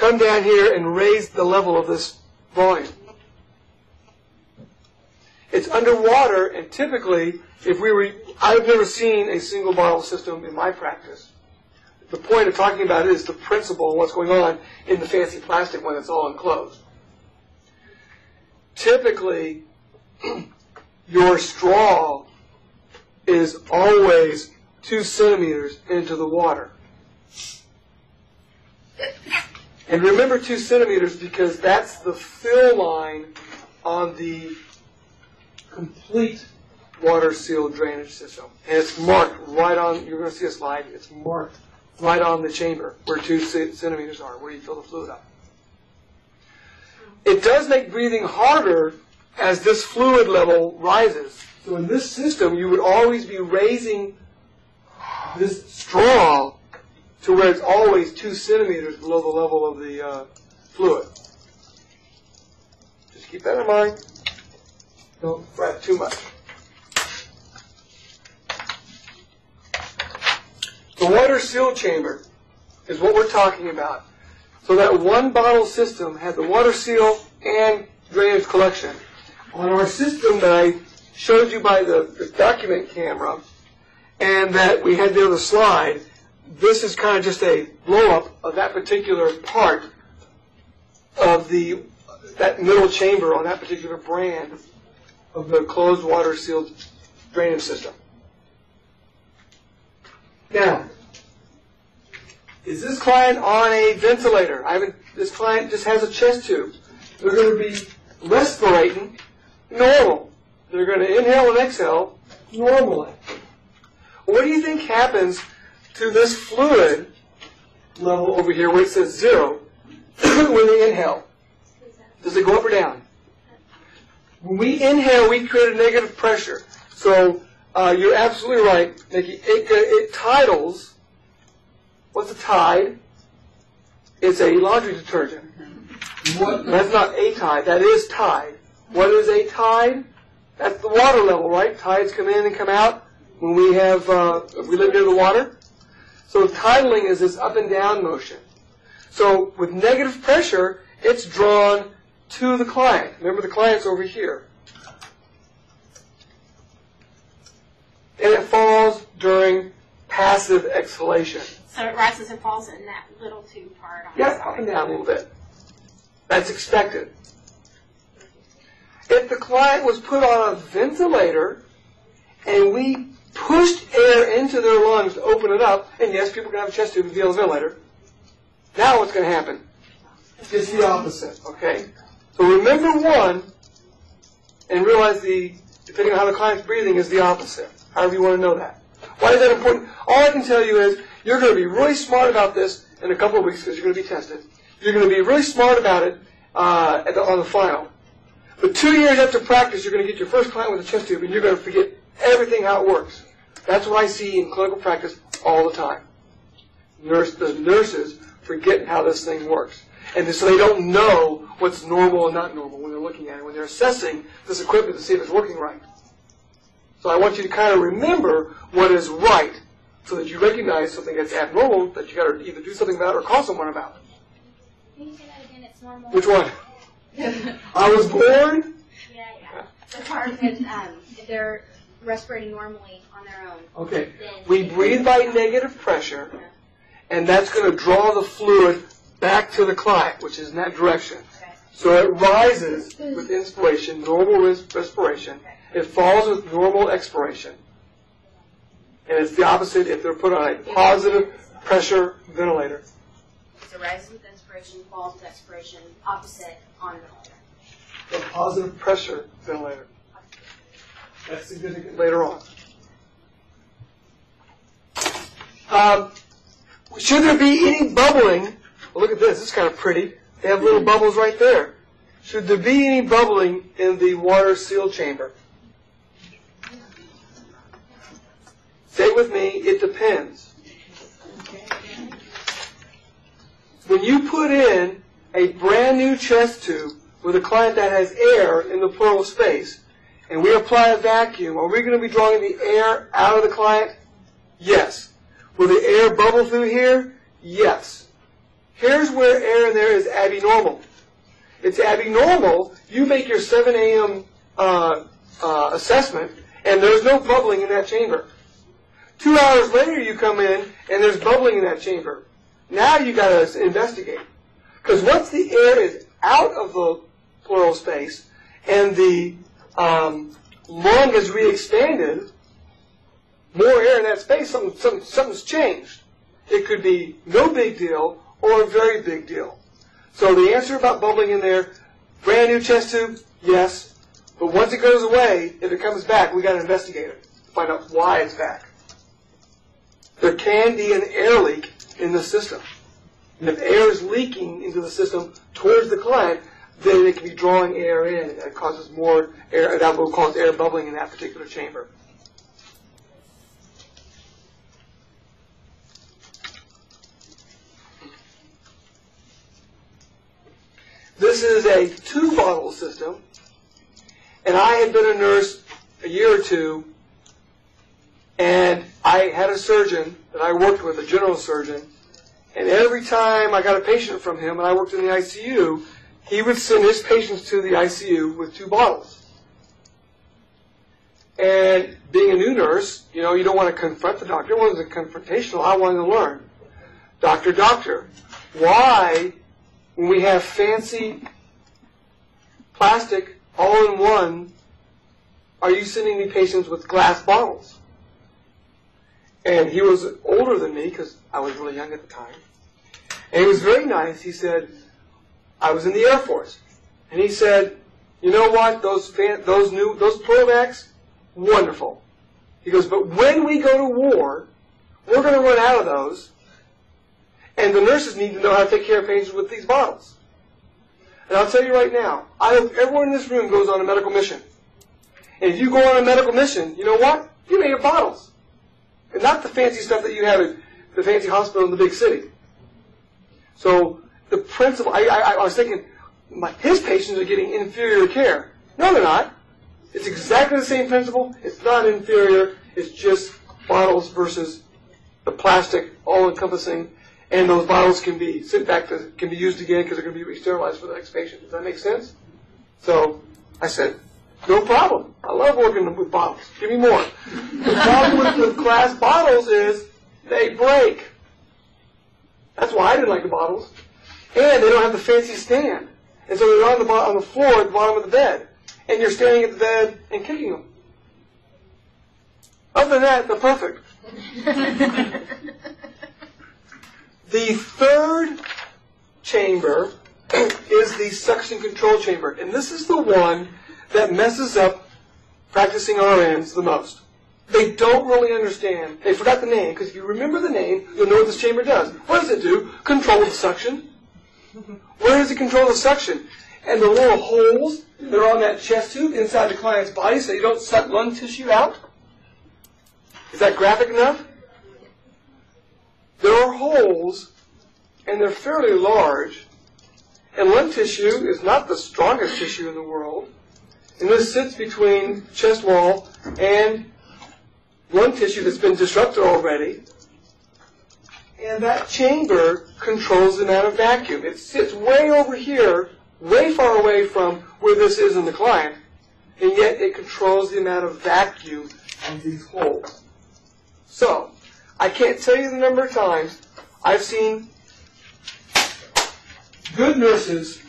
Speaker 1: come down here and raise the level of this volume. It's underwater, and typically, if we were, I've never seen a single bottle system in my practice. The point of talking about it is the principle of what's going on in the fancy plastic when it's all enclosed. Typically, your straw is always two centimeters into the water. And remember two centimeters because that's the fill line on the complete water sealed drainage system. And it's marked right on, you're going to see a slide, it's marked right on the chamber where two centimeters are, where you fill the fluid up. It does make breathing harder as this fluid level rises. So in this system, you would always be raising this straw to where it's always two centimeters below the level of the uh, fluid. Just keep that in mind. Don't fret too much. The water seal chamber is what we're talking about. So that one bottle system had the water seal and drainage collection. On our system that I showed you by the, the document camera and that we had the other slide, this is kind of just a blow-up of that particular part of the, that middle chamber on that particular brand of the closed water sealed drainage system. Now, is this client on a ventilator? I haven't, this client just has a chest tube. They're going to be respirating normal. They're going to inhale and exhale normally. What do you think happens to this fluid level over here where it says zero when they inhale? Does it go up or down? When we inhale, we create a negative pressure. So uh, you're absolutely right, Nikki. It, it tidals. What's a tide? It's a laundry detergent. What? That's not a tide. That is tide. What is a tide? That's the water level, right? Tides come in and come out when we have uh, we live near the water. So tidaling is this up and down motion. So with negative pressure, it's drawn to the client. Remember, the client's over here. And it falls during passive exhalation.
Speaker 3: So it rises and falls in that little tube part. On
Speaker 1: Yes,
Speaker 3: the
Speaker 1: up and down a little bit. That's expected. If the client was put on a ventilator and we pushed air into their lungs to open it up, and yes, people can have a chest tube and a ventilator, now what's going to happen? It's the opposite, okay? So remember one and realize the, depending on how the client's breathing, is the opposite. However you want to know that. Why is that important? All I can tell you is you're going to be really smart about this in a couple of weeks because you're going to be tested. You're going to be really smart about it uh, at the, on the final. But two years after practice, you're going to get your first client with a chest tube, and you're going to forget everything how it works. That's what I see in clinical practice all the time. Nurse, the nurses forget how this thing works, and so they don't know what's normal and not normal when they're looking at it, when they're assessing this equipment to see if it's working right. So I want you to kind of remember what is right, so that you recognize something that's abnormal that you got to either do something about or call someone about.
Speaker 3: Can you say that again? It's normal.
Speaker 1: Which one? I was born.
Speaker 3: Yeah, yeah. The part that um, if they're respirating normally on their own.
Speaker 1: Okay. We breathe by negative pressure, and that's going to draw the fluid back to the client, which is in that direction.
Speaker 3: Okay.
Speaker 1: So it rises with inspiration, normal res- respiration. It falls with normal expiration. And it's the opposite if they're put on a positive pressure ventilator.
Speaker 3: So rises with inspiration, falls with expiration, opposite on ventilator.
Speaker 1: A positive pressure ventilator. That's significant later on. Um, should there be any bubbling? Well, look at this. Is kind of pretty. They have little bubbles right there. Should there be any bubbling in the water seal chamber? Say with me. It depends. When you put in a brand new chest tube with a client that has air in the pleural space, and we apply a vacuum, are we going to be drawing the air out of the client? Yes. Will the air bubble through here? Yes. Here's where air in there is abnormal. It's abnormal. You make your 7 a.m. Uh, uh, assessment, and there's no bubbling in that chamber. Two hours later, you come in, and there's bubbling in that chamber. Now you got to investigate. Because once the air is out of the pleural space and the um, lung is re-expanded, more air in that space, something, something, something's changed. It could be no big deal or a very big deal. So the answer about bubbling in there, brand new chest tube, yes. But once it goes away, if it comes back, we got to investigate it find out why it's back. There can be an air leak in the system. And if air is leaking into the system towards the client, then it can be drawing air in, it causes more air, that will cause air bubbling in that particular chamber. This is a two bottle system, and I had been a nurse a year or two, and I had a surgeon that I worked with, a general surgeon, and every time I got a patient from him and I worked in the ICU, he would send his patients to the ICU with two bottles. And being a new nurse, you know, you don't want to confront the doctor. It wasn't confrontational. I wanted to learn. Doctor, doctor, why, when we have fancy plastic all-in-one, are you sending me patients with glass bottles? And he was older than me because I was really young at the time. And he was very nice. He said, I was in the Air Force. And he said, you know what, those, fan, those new, those wonderful. He goes, but when we go to war, we're going to run out of those, and the nurses need to know how to take care of patients with these bottles. And I'll tell you right now, I hope everyone in this room goes on a medical mission. And if you go on a medical mission, you know what? You may have bottles. And not the fancy stuff that you have at the fancy hospital in the big city. So the principle, I, I, I was thinking, my, his patients are getting inferior care. No, they're not. It's exactly the same principle. It's not inferior. It's just bottles versus the plastic, all-encompassing, and those bottles can be sent back to can be used again because they're going to be re-sterilized for the next patient. Does that make sense? So I said, no problem. I love working with bottles. Give me more. the problem with the glass bottles is they break. That's why I didn't like the bottles. And they don't have the fancy stand. And so they're on the, on the floor at the bottom of the bed. And you're staring at the bed and kicking them. Other than that, they're perfect. the third chamber is the suction control chamber. And this is the one that messes up practicing RNs the most. They don't really understand. They forgot the name, because if you remember the name, you'll know what this chamber does. What does it do? Control the suction. Where does it control the suction? And the little holes that are on that chest tube inside the client's body so you don't suck lung tissue out? Is that graphic enough? There are holes, and they're fairly large, and lung tissue is not the strongest tissue in the world. And this sits between chest wall and lung tissue that's been disrupted already. And that chamber controls the amount of vacuum. It sits way over here, way far away from where this is in the client, and yet it controls the amount of vacuum in these holes. So, I can't tell you the number of times I've seen good nurses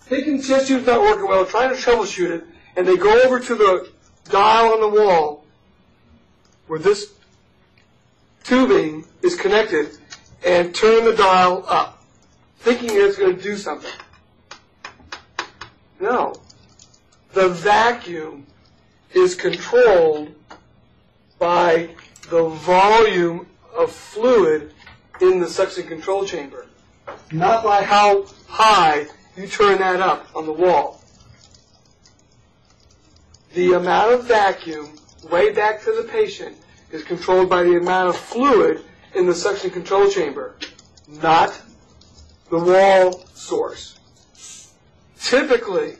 Speaker 1: thinking tube's not working well, trying to troubleshoot it, and they go over to the dial on the wall where this tubing is connected and turn the dial up, thinking it's going to do something. No. The vacuum is controlled by the volume of fluid in the suction control chamber, not by how high you turn that up on the wall. The amount of vacuum way back to the patient is controlled by the amount of fluid in the suction control chamber, not the wall source. Typically,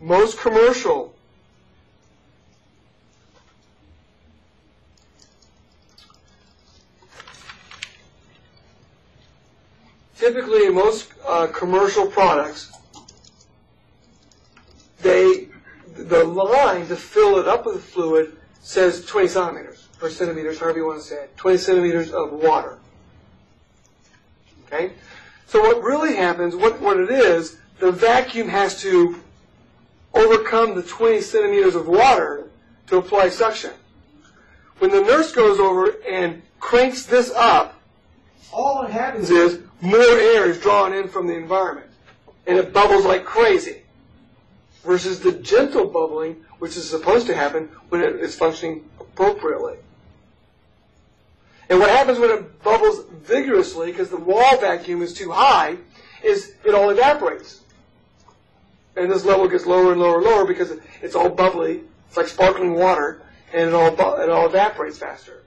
Speaker 1: most commercial typically most uh, commercial products they the line to fill it up with fluid says 20 centimeters or centimeters, however you want to say it, 20 centimeters of water. Okay? So what really happens, what, what it is, the vacuum has to overcome the 20 centimeters of water to apply suction. When the nurse goes over and cranks this up, all that happens is more air is drawn in from the environment. And it bubbles like crazy. Versus the gentle bubbling, which is supposed to happen when it is functioning appropriately. And what happens when it bubbles vigorously, because the wall vacuum is too high, is it all evaporates. And this level gets lower and lower and lower because it's all bubbly. It's like sparkling water, and it all, it all evaporates faster.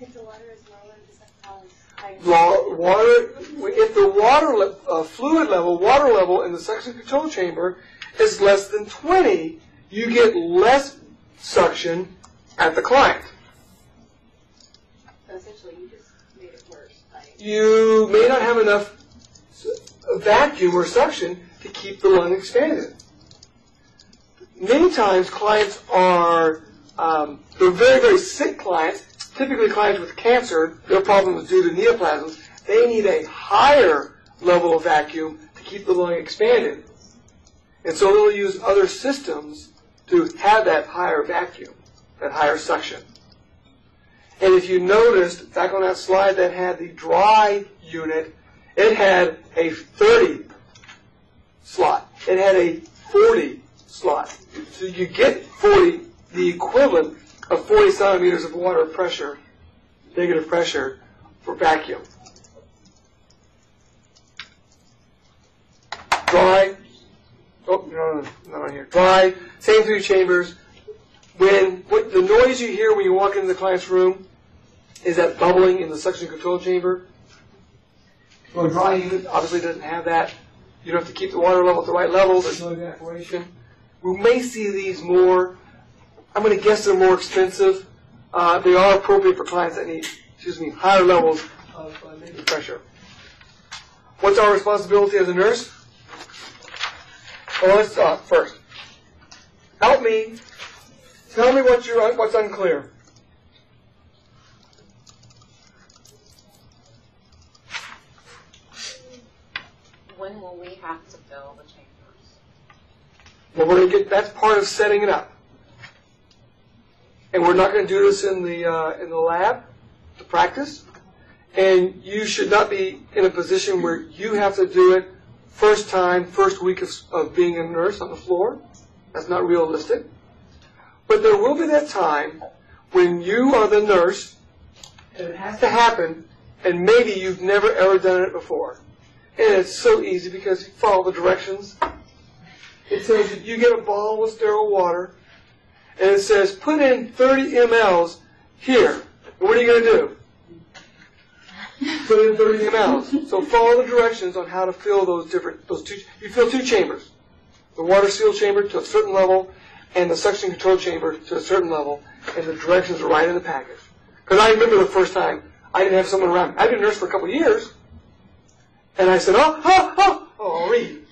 Speaker 3: If the water is lower, does that cause higher?
Speaker 1: water, if the water le- uh, fluid level, water level in the suction control chamber is less than 20, you get less suction at the client.
Speaker 3: So essentially, you just made it worse.
Speaker 1: You may not have enough vacuum or suction to keep the lung expanded. many times clients are, um, they're very, very sick clients, typically clients with cancer, their problem is due to neoplasms. They need a higher level of vacuum to keep the lung expanded. And so they'll use other systems to have that higher vacuum, that higher suction. And if you noticed, back on that slide that had the dry unit, it had a 30 slot. It had a 40 slot. So you get 40, the equivalent of 40 centimeters of water pressure, negative pressure, for vacuum. Dry, oh, no, no, not on here. Dry, same three chambers. When, what, the noise you hear when you walk into the client's room is that bubbling in the suction control chamber. Well, a dry unit obviously doesn't have that. You don't have to keep the water level at the right level. There's no evaporation. We may see these more. I'm going to guess they're more expensive. Uh, they are appropriate for clients that need, excuse me, higher levels of uh, negative pressure. What's our responsibility as a nurse? Well, let's talk first. Help me. Tell me what you're, what's unclear.
Speaker 4: When will we have to fill the chambers?
Speaker 1: Well, we're going to get, that's part of setting it up. And we're not going to do this in the, uh, in the lab, to practice. And you should not be in a position where you have to do it first time, first week of, of being a nurse on the floor. That's not realistic. But there will be that time when you are the nurse, and it has to happen, and maybe you've never ever done it before. And it's so easy because you follow the directions. It says you get a bottle of sterile water, and it says put in 30 mLs here. What are you going to do? Put in 30 mLs. So follow the directions on how to fill those different, those two, you fill two chambers. The water seal chamber to a certain level, and the suction control chamber to a certain level, and the directions are right in the package. Because I remember the first time I didn't have someone around. I've been a nurse for a couple of years, and I said, oh, oh, oh, oh, I'll read.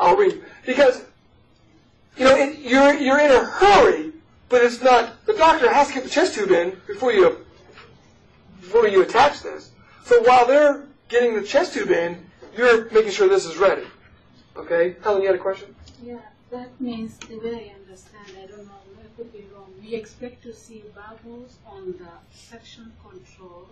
Speaker 1: I'll read. Because, you know, it, you're, you're in a hurry, but it's not, the doctor has to get the chest tube in before you, before you attach this. So while they're getting the chest tube in, you're making sure this is ready. Okay? Helen, you had a question?
Speaker 5: Yeah, that means the way I understand, I don't know, I could be wrong. We expect to see bubbles on the suction control,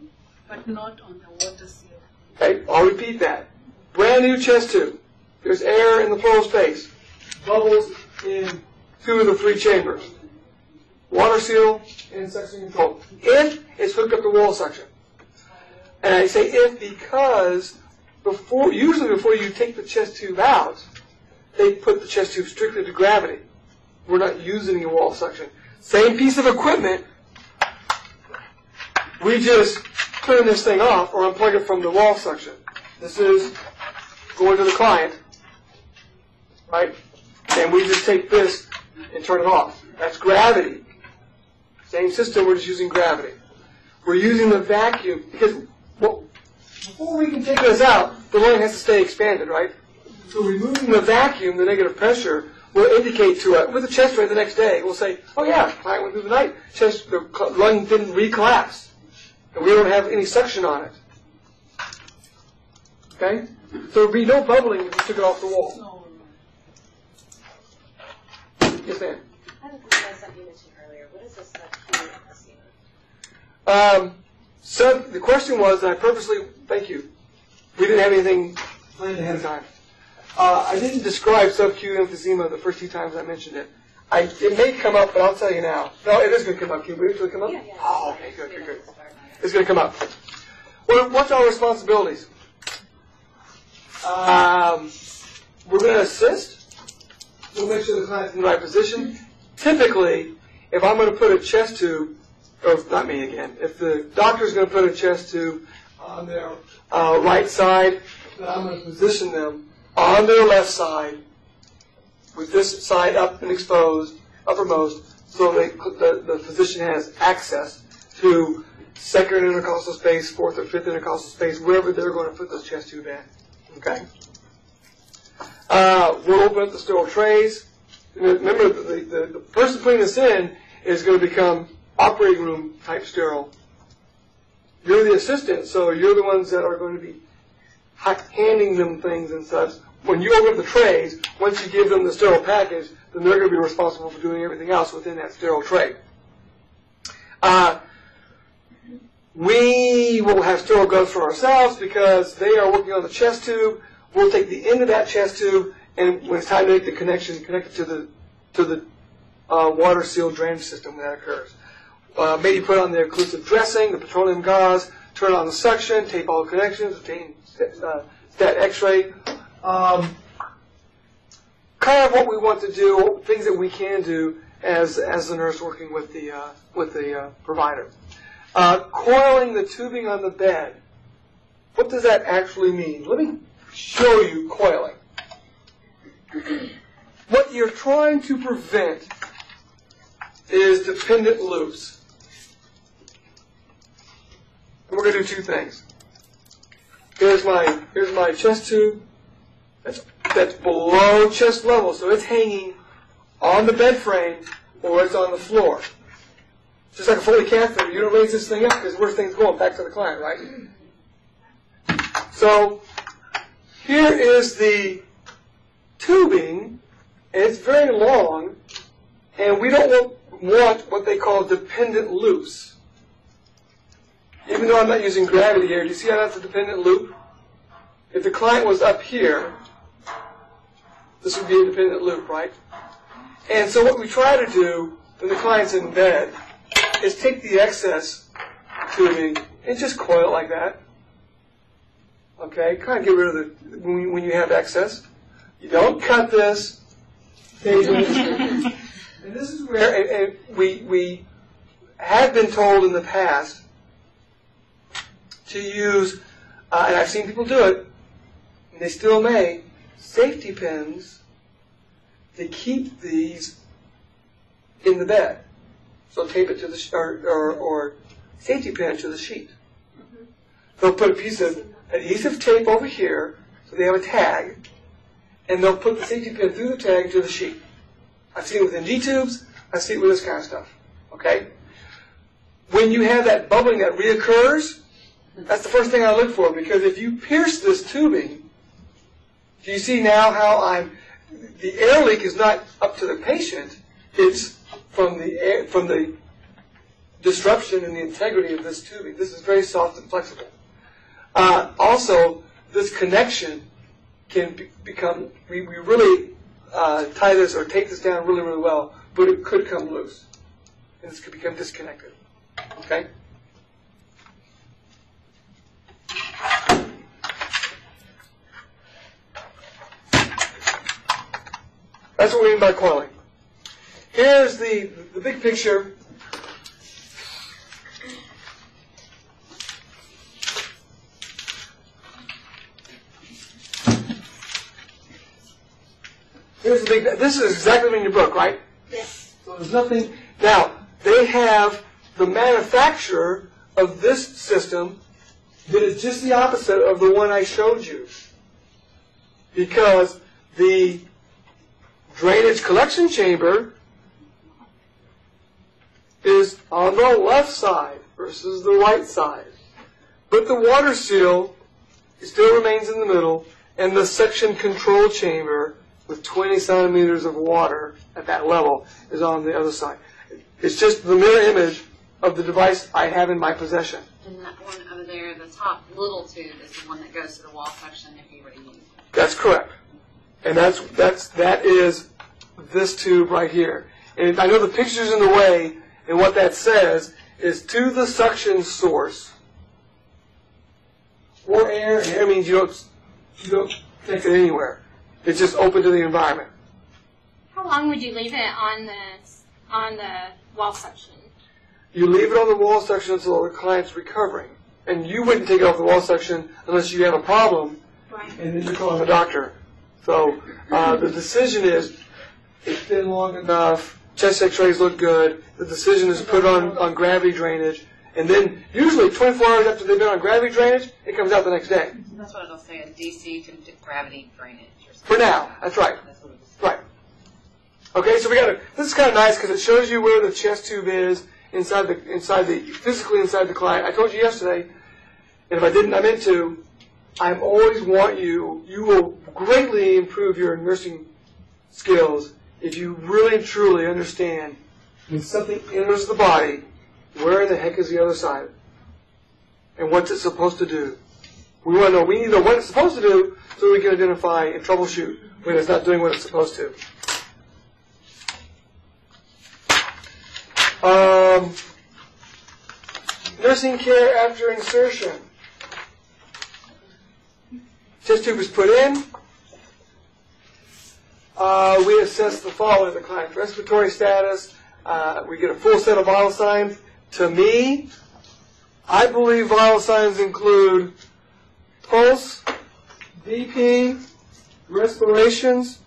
Speaker 5: but not on the water seal.
Speaker 1: Okay, I'll repeat that. Brand new chest tube. There's air in the pleural space. Bubbles in two of the three chambers. Water seal and suction control. If it's hooked up to wall suction. And I say if because before, usually before you take the chest tube out, they put the chest tube strictly to gravity. We're not using any wall suction. Same piece of equipment. We just turn this thing off or unplug it from the wall suction. This is going to the client, right? And we just take this and turn it off. That's gravity. Same system, we're just using gravity. We're using the vacuum because well, before we can take this out, the lung has to stay expanded, right? So removing the vacuum, the negative pressure, will indicate to us, with a chest ray the next day, we'll say, oh yeah, client went through the night, chest, the lung didn't recollapse. And we don't have any suction on it. Okay? So there'll be no bubbling if you took it off the wall. Yes, ma'am.
Speaker 4: I have a question on something you mentioned earlier. What is this sub-Q emphysema?
Speaker 1: Um, so the question was, I purposely, thank you, we didn't have anything planned ahead of time. Uh, I didn't describe sub-Q emphysema the first two times I mentioned it. I, it may come up, but I'll tell you now. No, it is going to come up. Can you wait till it come up?
Speaker 4: Yeah, yeah.
Speaker 1: Oh, okay, good, good, good. It's going to come up. Well, what's our responsibilities? Um, we're going to assist. We'll make sure the client's in the right position. Typically, if I'm going to put a chest tube, or not me again, if the doctor's going to put a chest tube on their uh, right side, then I'm going to position them on their left side with this side up and exposed, uppermost, so they, the, the physician has access to second intercostal space, fourth or fifth intercostal space, wherever they're going to put this chest tube in. Okay? Uh, we'll open up the sterile trays, Remember, the, the, the person putting this in is going to become operating room type sterile. You're the assistant, so you're the ones that are going to be handing them things and such. When you open up the trays, once you give them the sterile package, then they're going to be responsible for doing everything else within that sterile tray. Uh, we will have sterile gloves for ourselves because they are working on the chest tube. We'll take the end of that chest tube, and when it's time to make the connection, connect it to the to the uh, water seal drainage system when that occurs. Uh, maybe put on the occlusive dressing, the petroleum gauze, turn on the suction, tape all the connections, obtain uh, stat X-ray. Um, kind of what we want to do, things that we can do as as the nurse working with the uh, with the uh, provider. Uh, coiling the tubing on the bed. What does that actually mean? Let me show you coiling. What you're trying to prevent is dependent loops. And we're going to do two things. Here's my here's my chest tube. That's that's below chest level, so it's hanging on the bed frame or it's on the floor. Just like a Foley catheter, you don't raise this thing up because where's things going? Back to the client, right? So here is the tubing, and it's very long, and we don't want, want what they call dependent loops. Even though I'm not using gravity here, do you see how that's a dependent loop? If the client was up here, this would be a dependent loop, right? And so what we try to do when the client's in bed is take the excess tubing and just coil it like that. Okay, kind of get rid of the when you, when you have excess. You don't cut this. and this is where and, and we we have been told in the past to use, uh, and I've seen people do it, and they still may, safety pins to keep these in the bed. So tape it to the sh- or, or, or safety pin to the sheet. They'll put a piece of adhesive tape over here, so they have a tag, and they'll put the safety pin through the tag to the sheet. I've seen it with NG tubes. I've seen it with this kind of stuff. Okay. When you have that bubbling that reoccurs, that's the first thing I look for because if you pierce this tubing, do you see now how I'm the air leak is not up to the patient; it's from the air, from the disruption in the integrity of this tubing. This is very soft and flexible. Uh, also, this connection can be, become we, we really uh, tie this or tape this down really really well, but it could come loose, and this could become disconnected. Okay. That's what we mean by coiling. Here's the, the big picture. Big, this is exactly in your book, right?
Speaker 3: Yes.
Speaker 1: So there's nothing, now, they have the manufacturer of this system that is just the opposite of the one I showed you. Because the drainage collection chamber is on the left side versus the right side. But the water seal still remains in the middle, and the suction control chamber with 20 centimeters of water at that level is on the other side. It's just the mirror image of the device I have in my possession.
Speaker 6: And that one over there, the top little tube is the one that goes to the wall suction if you were to use it.
Speaker 1: That's correct. And that's, that's, that is this tube right here. And I know the picture's in the way, and what that says is to the suction source, or air, air means you don't, you don't take it anywhere. It's just open to the environment.
Speaker 3: How long would you leave it on the on the wall suction?
Speaker 1: You leave it on the wall suction until the client's recovering. And you wouldn't take it off the wall suction unless you have a problem,
Speaker 3: Right.
Speaker 1: and then you call calling the doctor. So uh, the decision is, it's been long enough, chest x-rays look good, the decision is put on, on gravity drainage, and then usually 24 hours after they've been on gravity drainage, it comes out the next day.
Speaker 6: That's what it'll say, a DC to gravity drainage or something.
Speaker 1: For now, that's right, right. Okay, so we got. This is kind of nice because it shows you where the chest tube is inside the inside the physically inside the client. I told you yesterday, and if I didn't, I meant to. I always want you. You will greatly improve your nursing skills if you really and truly understand when something enters the body, where in the heck is the other side, and what's it supposed to do. We want to know. We need to know what it's supposed to do so we can identify and troubleshoot when it's not doing what it's supposed to. Um, nursing care after insertion. Chest tube is put in. Uh, we assess the following: the client's respiratory status. Uh, we get a full set of vital signs. To me, I believe vital signs include pulse, BP, respirations,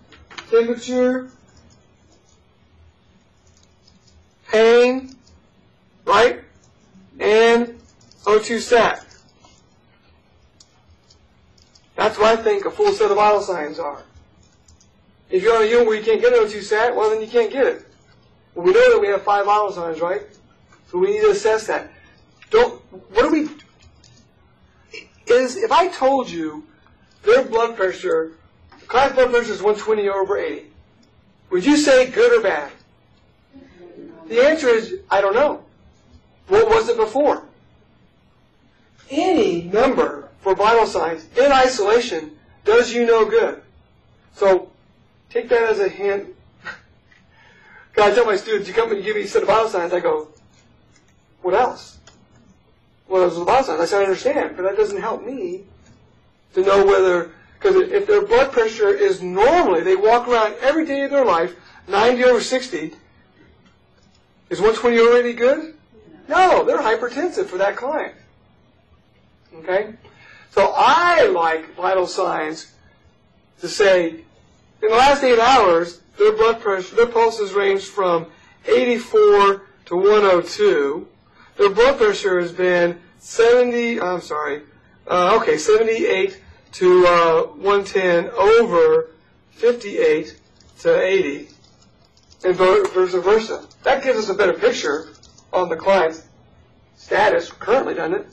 Speaker 1: temperature, pain, right? And O2 sat. That's what I think a full set of vital signs are. If you're on a unit where you can't get an O2 sat, well then you can't get it. Well, we know that we have five vital signs, right? So we need to assess that. Don't, what do we, is, if I told you their blood pressure, client's blood pressure is 120 over 80, would you say good or bad? The answer is, I don't know. What was it before? Any number for vital signs in isolation does you no good. So take that as a hint. God, I tell my students, you come and you give me a set of vital signs, I go, what else? Well, those are the vital signs. I said, I understand, but that doesn't help me to know whether, because if their blood pressure is normally, they walk around every day of their life, 90 over 60, is 120 already good? No, they're hypertensive for that client. Okay? So I like vital signs to say, in the last eight hours, their blood pressure, their pulses range from 84 to 102. Their blood pressure has been 70, I'm sorry, uh, okay, 78 to uh, 110 over 58 to 80, and vice versa. That gives us a better picture on the client's status currently, doesn't it?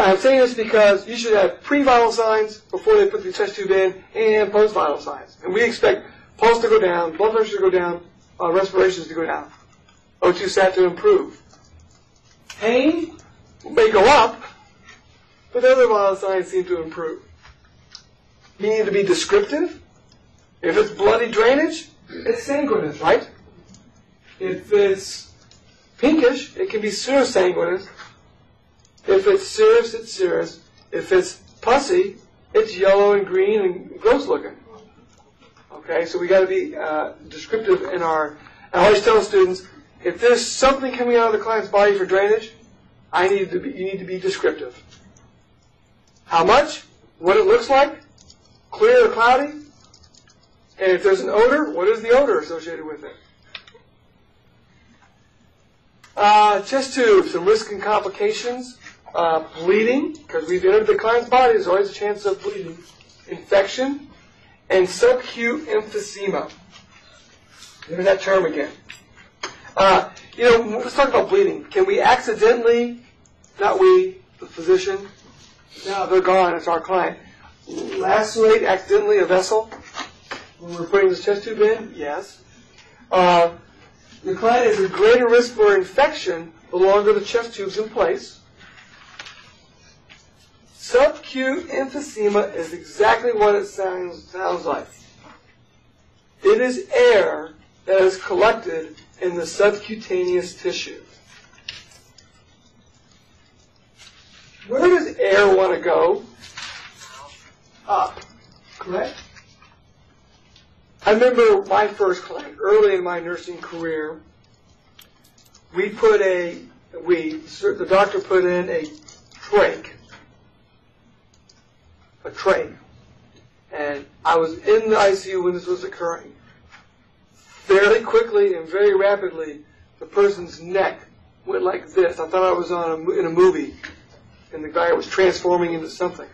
Speaker 1: I'm saying this because you should have pre-vital signs before they put the chest tube in and post-vital signs. And we expect pulse to go down, blood pressure to go down, uh, respirations to go down, O2 sat to improve. Pain may go up, but other vital signs seem to improve. Meaning to be descriptive. If it's bloody drainage, it's sanguinous, right? If it's pinkish, it can be serosanguinous. If it's serous, it's serous. If it's pussy, it's yellow and green and gross looking. Okay, so we got to be uh, descriptive in our. I always tell students, if there's something coming out of the client's body for drainage, I need to be, you need to be descriptive. How much? What it looks like? Clear or cloudy? And if there's an odor, what is the odor associated with it? Uh, chest tube, some risk and complications. Uh, bleeding, because we've entered the client's body, there's always a chance of bleeding. Infection, and subacute emphysema. There's that term again. Uh, you know, let's talk about bleeding. Can we accidentally, not we, the physician, now they're gone, it's our client, lacerate accidentally a vessel when we're putting this chest tube in? Yes. Uh, the client is at greater risk for infection the longer the chest tube's in place. Subacute emphysema is exactly what it sounds, sounds like. It is air that is collected in the subcutaneous tissue. Where does air want to go? Up. Correct? I remember my first client, early in my nursing career, we put a, we, the doctor put in a trach a train. And I was in the ICU when this was occurring. Fairly quickly and very rapidly, the person's neck went like this. I thought I was on a, in a movie, and the guy was transforming into something.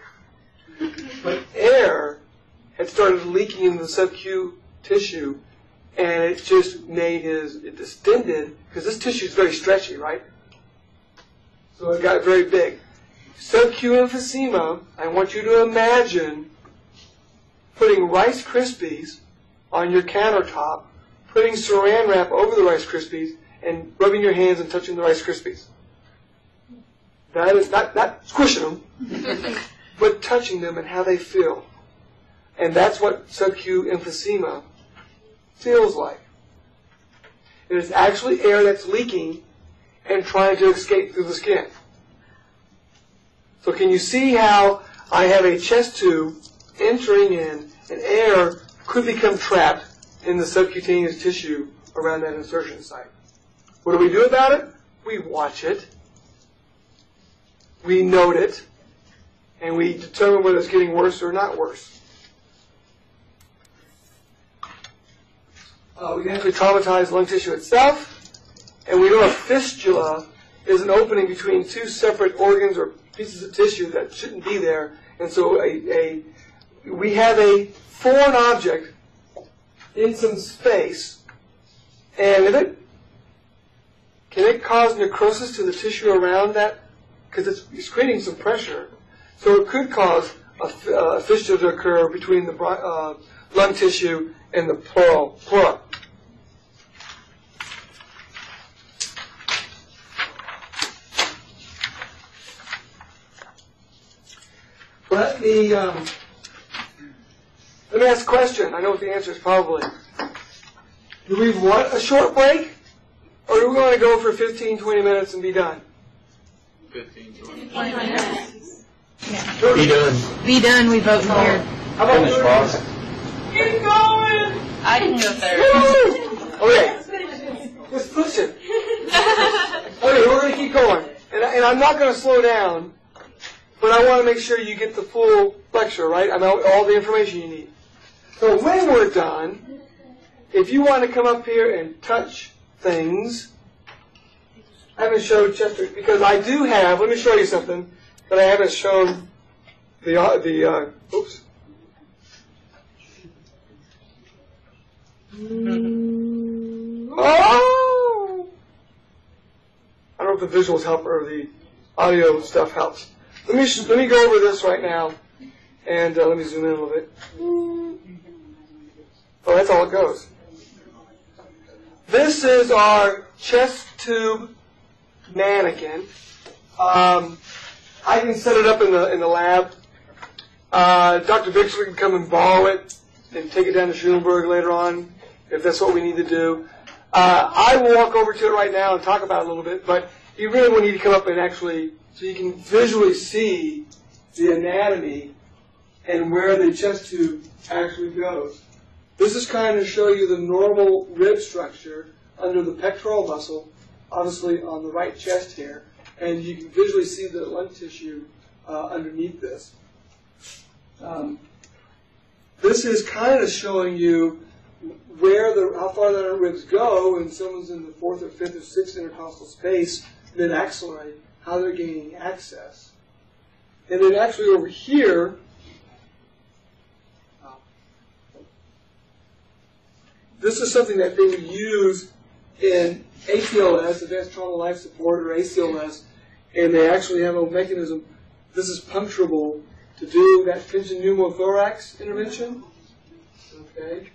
Speaker 1: But air had started leaking into the subcu tissue, and it just made his, it distended, because this tissue is very stretchy, right? So it got very big. Subq emphysema, I want you to imagine putting Rice Krispies on your countertop, putting saran wrap over the Rice Krispies, and rubbing your hands and touching the Rice Krispies. That is not, not squishing them, but touching them and how they feel. And that's what subq emphysema feels like. It is actually air that's leaking and trying to escape through the skin. So can you see how I have a chest tube entering in and air could become trapped in the subcutaneous tissue around that insertion site? What do we do about it? We watch it. We note it. And we determine whether it's getting worse or not worse. Uh, we can actually traumatize lung tissue itself. And we know a fistula is an opening between two separate organs or pieces of tissue that shouldn't be there. And so a, a we have a foreign object in some space, and if it can it cause necrosis to the tissue around that? Because it's, it's creating some pressure. So it could cause a, f- a fistula to occur between the uh, lung tissue and the pleural, pleura. Let me um, let me ask a question. I know what the answer is probably. Do we want a short break, or do we want to go for 15, 20 minutes and be done?
Speaker 2: Fifteen, twenty.
Speaker 7: Be done.
Speaker 8: Be done, we vote here.
Speaker 1: How about
Speaker 7: Finish, boss.
Speaker 1: minutes? Keep going!
Speaker 8: I can go third.
Speaker 1: Okay, just push it. Okay, we're going to keep going. And, I- and I'm not going to slow down, but I want to make sure you get the full lecture, right? I know all the information you need. So when we're done, if you want to come up here and touch things, I haven't showed Chester, because I do have, let me show you something that I haven't shown the, uh, the, uh, oops. Oh! I don't know if the visuals help or the audio stuff helps. Let me sh- let me go over this right now, and uh, let me zoom in a little bit. Oh, that's all it goes. This is our chest tube mannequin. Um, I can set it up in the in the lab. Uh, Dr. Bixler can come and borrow it and take it down to Schulenburg later on if that's what we need to do. Uh, I will walk over to it right now and talk about it a little bit, but you really will need to come up and actually, so you can visually see the anatomy and where the chest tube actually goes. This is kind of show you the normal rib structure under the pectoral muscle, obviously on the right chest here, and you can visually see the lung tissue uh, underneath this. Um, this is kind of showing you where the how far the ribs go, and someone's in the fourth or fifth or sixth intercostal space, mid axillary, how they're gaining access. And then actually over here, this is something that they would use in ATLS, Advanced Trauma Life Support, or ACLS, and they actually have a mechanism. This is puncturable to do that tension pneumothorax intervention. Okay.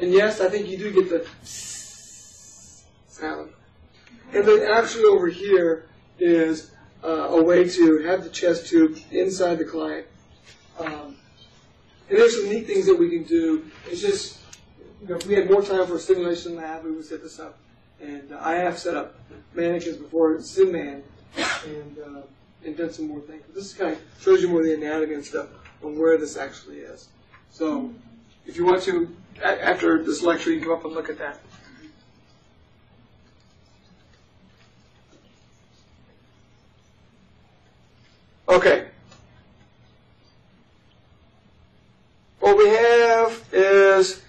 Speaker 1: And yes, I think you do get the sound. And then actually over here is uh, a way to have the chest tube inside the client. Um, and there's some neat things that we can do. It's just, you know, if we had more time for a simulation lab, we would set this up. And uh, I have set up mannequins before, SimMan, and, uh, and done some more things. This kind of shows you more of the anatomy and stuff on where this actually is. So if you want to, after this lecture, you can come up and look at that. Okay. What we have is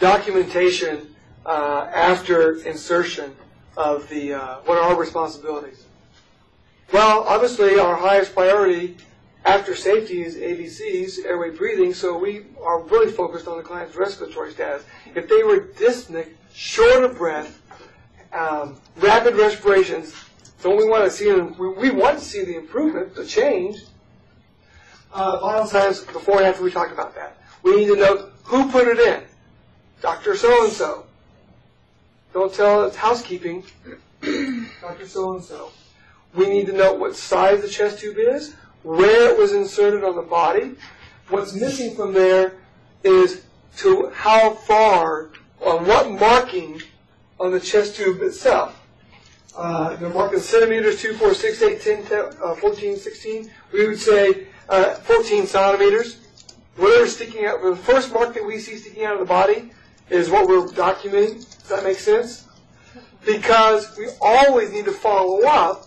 Speaker 1: documentation uh, after insertion of the, uh, what are our responsibilities? Well, obviously, our highest priority after safety is ABCs, airway breathing, so we are really focused on the client's respiratory status. If they were dyspneic, short of breath, um, rapid respirations, so we want to see them, we, we want to see the improvement, the change. Uh, vital signs before and after we talk about that. We need to know who put it in. Dr. So-and-so. Don't tell housekeeping. Dr. So-and-so. We need to know what size the chest tube is, where it was inserted on the body. What's missing from there is to how far, on what marking on the chest tube itself. Uh, they're marked in centimeters, 2, 4, 6, 8, 10, 10 uh, 14, 16. We would say uh, 14 centimeters. Whatever's sticking out, the first mark that we see sticking out of the body is what we're documenting. Does that make sense? Because we always need to follow up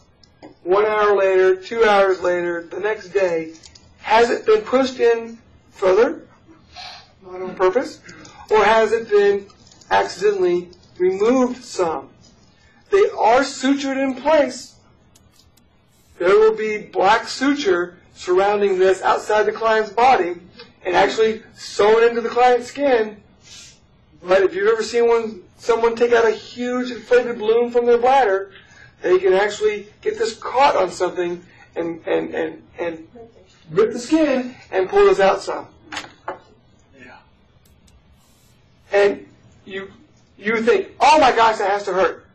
Speaker 1: one hour later, two hours later, the next day. Has it been pushed in further, not on purpose, or has it been accidentally removed some? They are sutured in place. There will be black suture surrounding this outside the client's body and actually sewn into the client's skin. But if you've ever seen one, someone take out a huge inflated balloon from their bladder, they can actually get this caught on something and, and, and, and rip the skin and pull this out some.
Speaker 2: Yeah.
Speaker 1: And you, you think, oh my gosh, that has to hurt.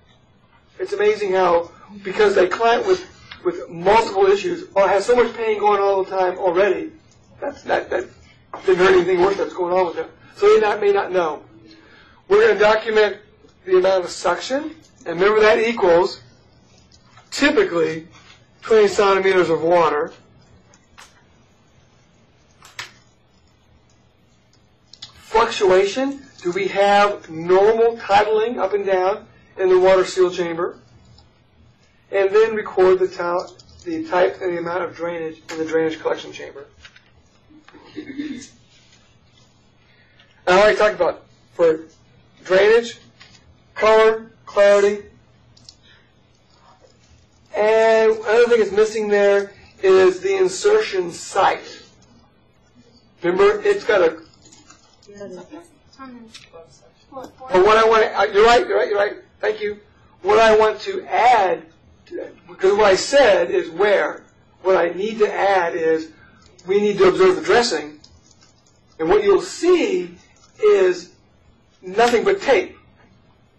Speaker 1: It's amazing how, because a client with, with multiple issues or has so much pain going on all the time already, that's, that, that didn't hurt anything worse that's going on with them. So they not, may not know. We're going to document the amount of suction, and remember that equals typically 20 centimeters of water. Fluctuation, do we have normal tidaling up and down in the water seal chamber? And then record the, the type and the amount of drainage in the drainage collection chamber. I already talked about for drainage, color, clarity, and another thing that's missing there is the insertion site. Remember, it's got a. But what I want to, uh, you're right, you're right, you're right. Thank you. What I want to add, because what I said is where. What I need to add is we need to observe the dressing, and what you'll see is nothing but tape,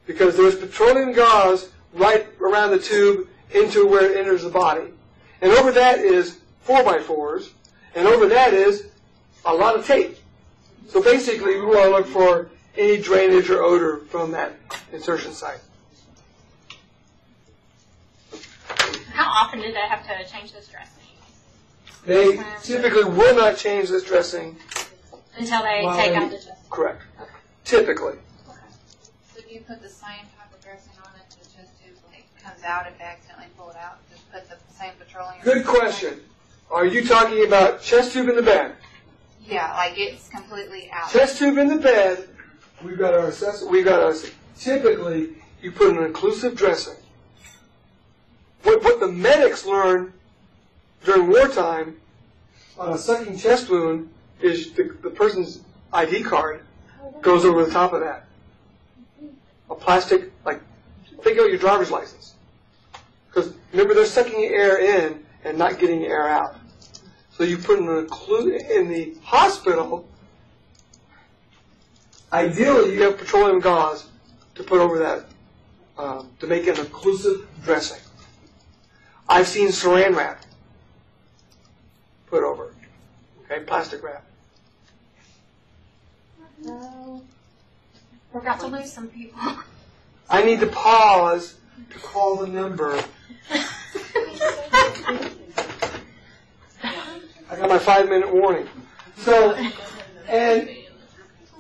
Speaker 1: because there's petroleum gauze right around the tube into where it enters the body. And over that is 4x4s, and over that is a lot of tape. So basically, we want to look for any drainage or odor from that insertion site.
Speaker 3: How often do they have to change this dressing?
Speaker 1: They typically will not change this dressing,
Speaker 3: Until they take out the dressing?
Speaker 1: correct. Typically.
Speaker 8: So if you put the same type of dressing on it, chest tube, when it comes out, if they accidentally pull it out, just put the same petroleum.
Speaker 1: Good question. Are you talking about chest tube in the bed?
Speaker 8: Yeah, like it's completely out.
Speaker 1: Chest tube in the bed, we've got our assess, we've got our, typically, you put an inclusive dressing. What, what the medics learn during wartime on a sucking chest wound is the, the person's ID card goes over the top of that. A plastic, like, think of your driver's license. Because remember, they're sucking air in and not getting air out. So you put an inclu- in the hospital, ideally you have petroleum gauze to put over that um, to make an occlusive dressing. I've seen saran wrap put over, okay, plastic wrap.
Speaker 3: We're about to lose some people.
Speaker 1: I need to pause to call the number. I got my five minute warning. So, and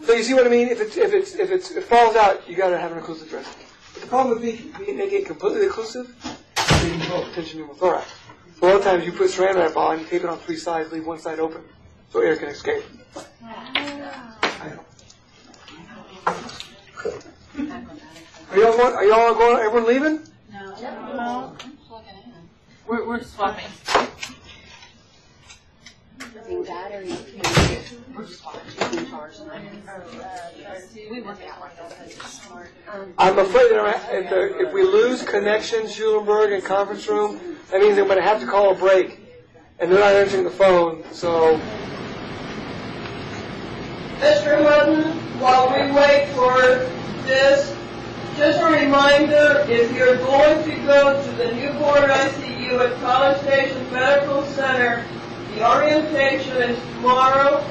Speaker 1: so you see what I mean? If it's if it's if it's it falls out, you got to have an occlusive dressing. But the problem with me- me making it completely occlusive, is you develop tension pneumothorax. So a lot of times you put saran wrap on, you tape it on three sides, leave one side open, so air can escape. I know. Are y'all going? Are y'all going? Everyone leaving?
Speaker 5: No.
Speaker 8: We're, we're swapping.
Speaker 1: I'm afraid that if, the, if we lose connection, Schulenburg and conference room, that means I'm going to have to call a break. And they're not answering the phone, so.
Speaker 7: Mr. Hutton, while we wait for this, just a reminder, if you're going to go to the newborn ICU at College Station Medical Center, the orientation is tomorrow,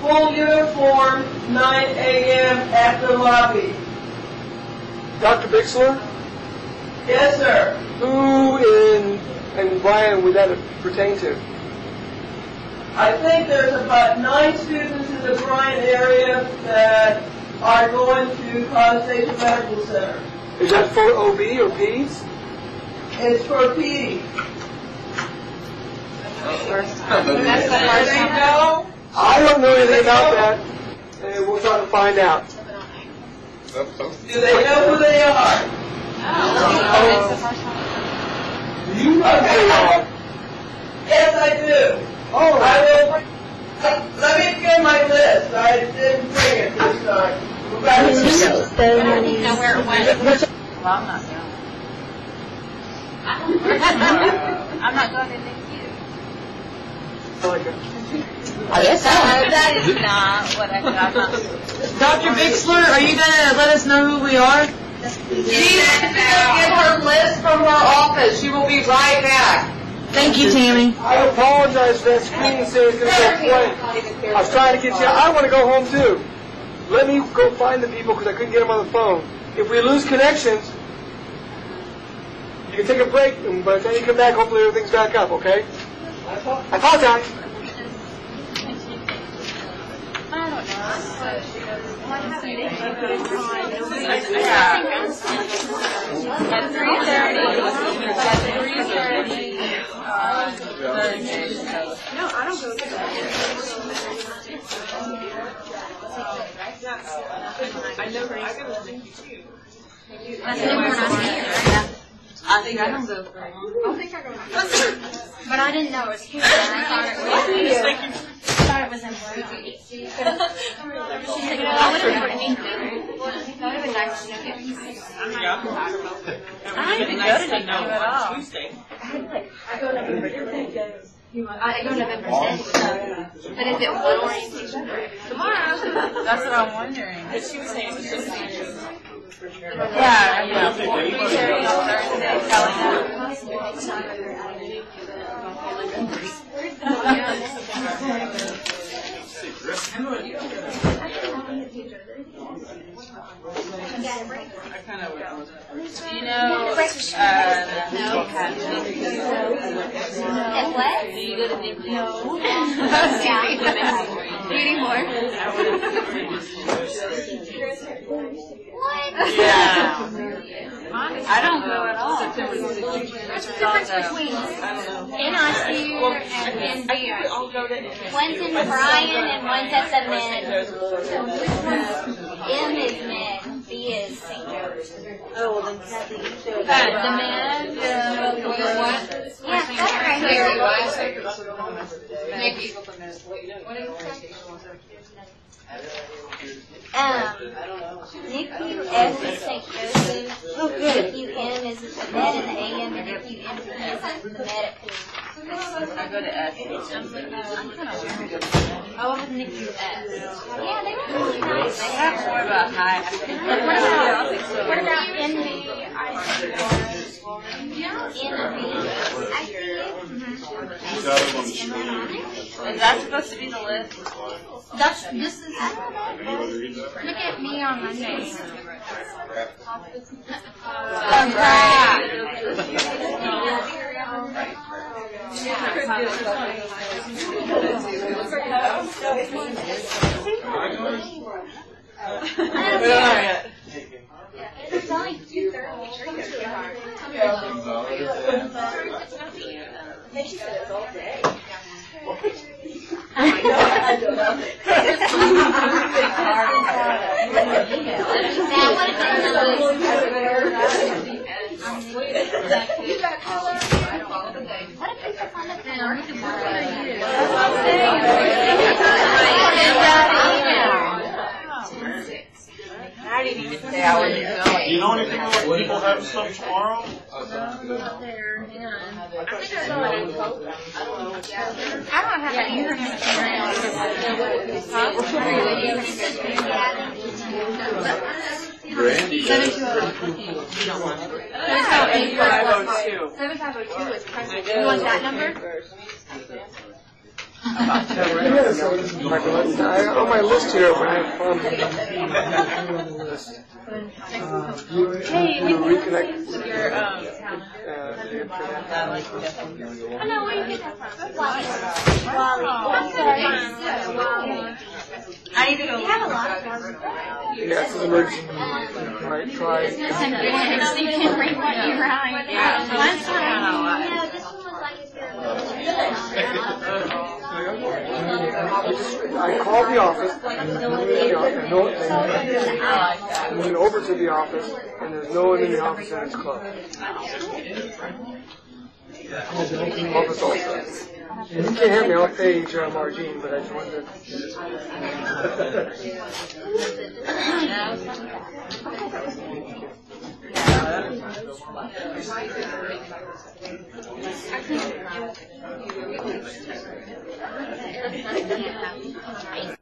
Speaker 7: full uniform, 9 a.m. at the lobby.
Speaker 1: Dr. Bixler,
Speaker 7: Yes, sir.
Speaker 1: who in, and Bryan would that pertain to?
Speaker 7: I think there's about nine students in the Bryan area that are going to College Station Medical Center.
Speaker 1: Is that for OB or PEDS?
Speaker 7: It's for PD.
Speaker 8: That's the first
Speaker 7: They
Speaker 8: one.
Speaker 7: know?
Speaker 1: I don't know anything about that, uh, and we'll try to find out.
Speaker 7: Do they know who they are?
Speaker 8: That's the first one.
Speaker 1: Do you know who they are?
Speaker 7: Yes, I do.
Speaker 1: Oh,
Speaker 7: I will, let me get my list. I didn't bring it this time.
Speaker 8: I don't know where it went. Well, I'm not going. I'm not going to thank you.
Speaker 1: I like it.
Speaker 8: Oh, that is not what I thought.
Speaker 9: Dr. Bixler, are you gonna let us know who we are?
Speaker 7: She's gonna get her list from her office. She will be right back.
Speaker 9: Thank you, Tammy.
Speaker 1: I apologize for that screen saying it's going to. I was trying to get you. I want to go home too. Let me go find the people because I couldn't get them on the phone. If we lose connections, you can take a break, and by the time you come back, hopefully everything's back up. Okay? I apologize.
Speaker 8: Three thirty, at three thirty, uh, Thursday.
Speaker 3: That's the one I'm here.
Speaker 6: I think I don't go long.
Speaker 3: But I didn't know it was here. and I thought it was, thought it was in Brooklyn. She's like, what if we're in That would have been nice to know.
Speaker 8: I didn't go to Nick at all.
Speaker 3: I go November 10th. I go November 10th. But is it one orientation? Tomorrow.
Speaker 8: That's what I'm wondering. Yeah, yeah. Three thirty on Thursday, California. You know, uh,
Speaker 3: And what?
Speaker 8: No.
Speaker 3: Yeah. More. What?
Speaker 8: Yeah. I don't go at all.
Speaker 3: What's the between and? One's in Bryan and one's at the one's M is med, B is St. Joe's.
Speaker 8: Oh, well then Kathy, you show that. The man, the, the what?
Speaker 3: Yeah, that's right here.
Speaker 8: Maybe.
Speaker 3: Um, NICU F is St. Joseph. NICU M is the med in the AM, and NICU MP is the med at P.
Speaker 8: I go to S. I'm kind of
Speaker 3: Oh, what was NICU F? Yeah, they were really nice.
Speaker 8: They have more of a high.
Speaker 3: What about, about NB ICU? NB ICU?
Speaker 8: Is that supposed to be the list?
Speaker 3: That's, this is, I. Look at me on Monday.
Speaker 8: Crap.
Speaker 3: It's only two thirty. That would have been the what if it's on the What are
Speaker 2: you? That's what I'm saying know anything about people having stuff tomorrow?
Speaker 3: Not there, hang on.
Speaker 8: I think I saw it in Coke. I don't know. I don't have any internet. Seven two oh. Seven five oh two is present. You want that number?
Speaker 1: Yes, I- on my list here, when I have problems. list.
Speaker 3: Hey,
Speaker 1: You reconnect with
Speaker 3: your, um,
Speaker 1: uh, the.
Speaker 3: I know where you get that from. Wally. Wally. I'm sorry. Wally.
Speaker 8: I need to go.
Speaker 3: We have a lot of ones.
Speaker 1: Yeah, it's an emergency. Right, try.
Speaker 3: And you can read what you write.
Speaker 8: Yeah.
Speaker 3: Last time. Yeah, this one was like if you're.
Speaker 1: I just- called the office, and no, and went over to the office, and there's no one in the office, and it's closed. Office also. You can't have me, I'll page uh, Margene, but I just wanted Actually, I think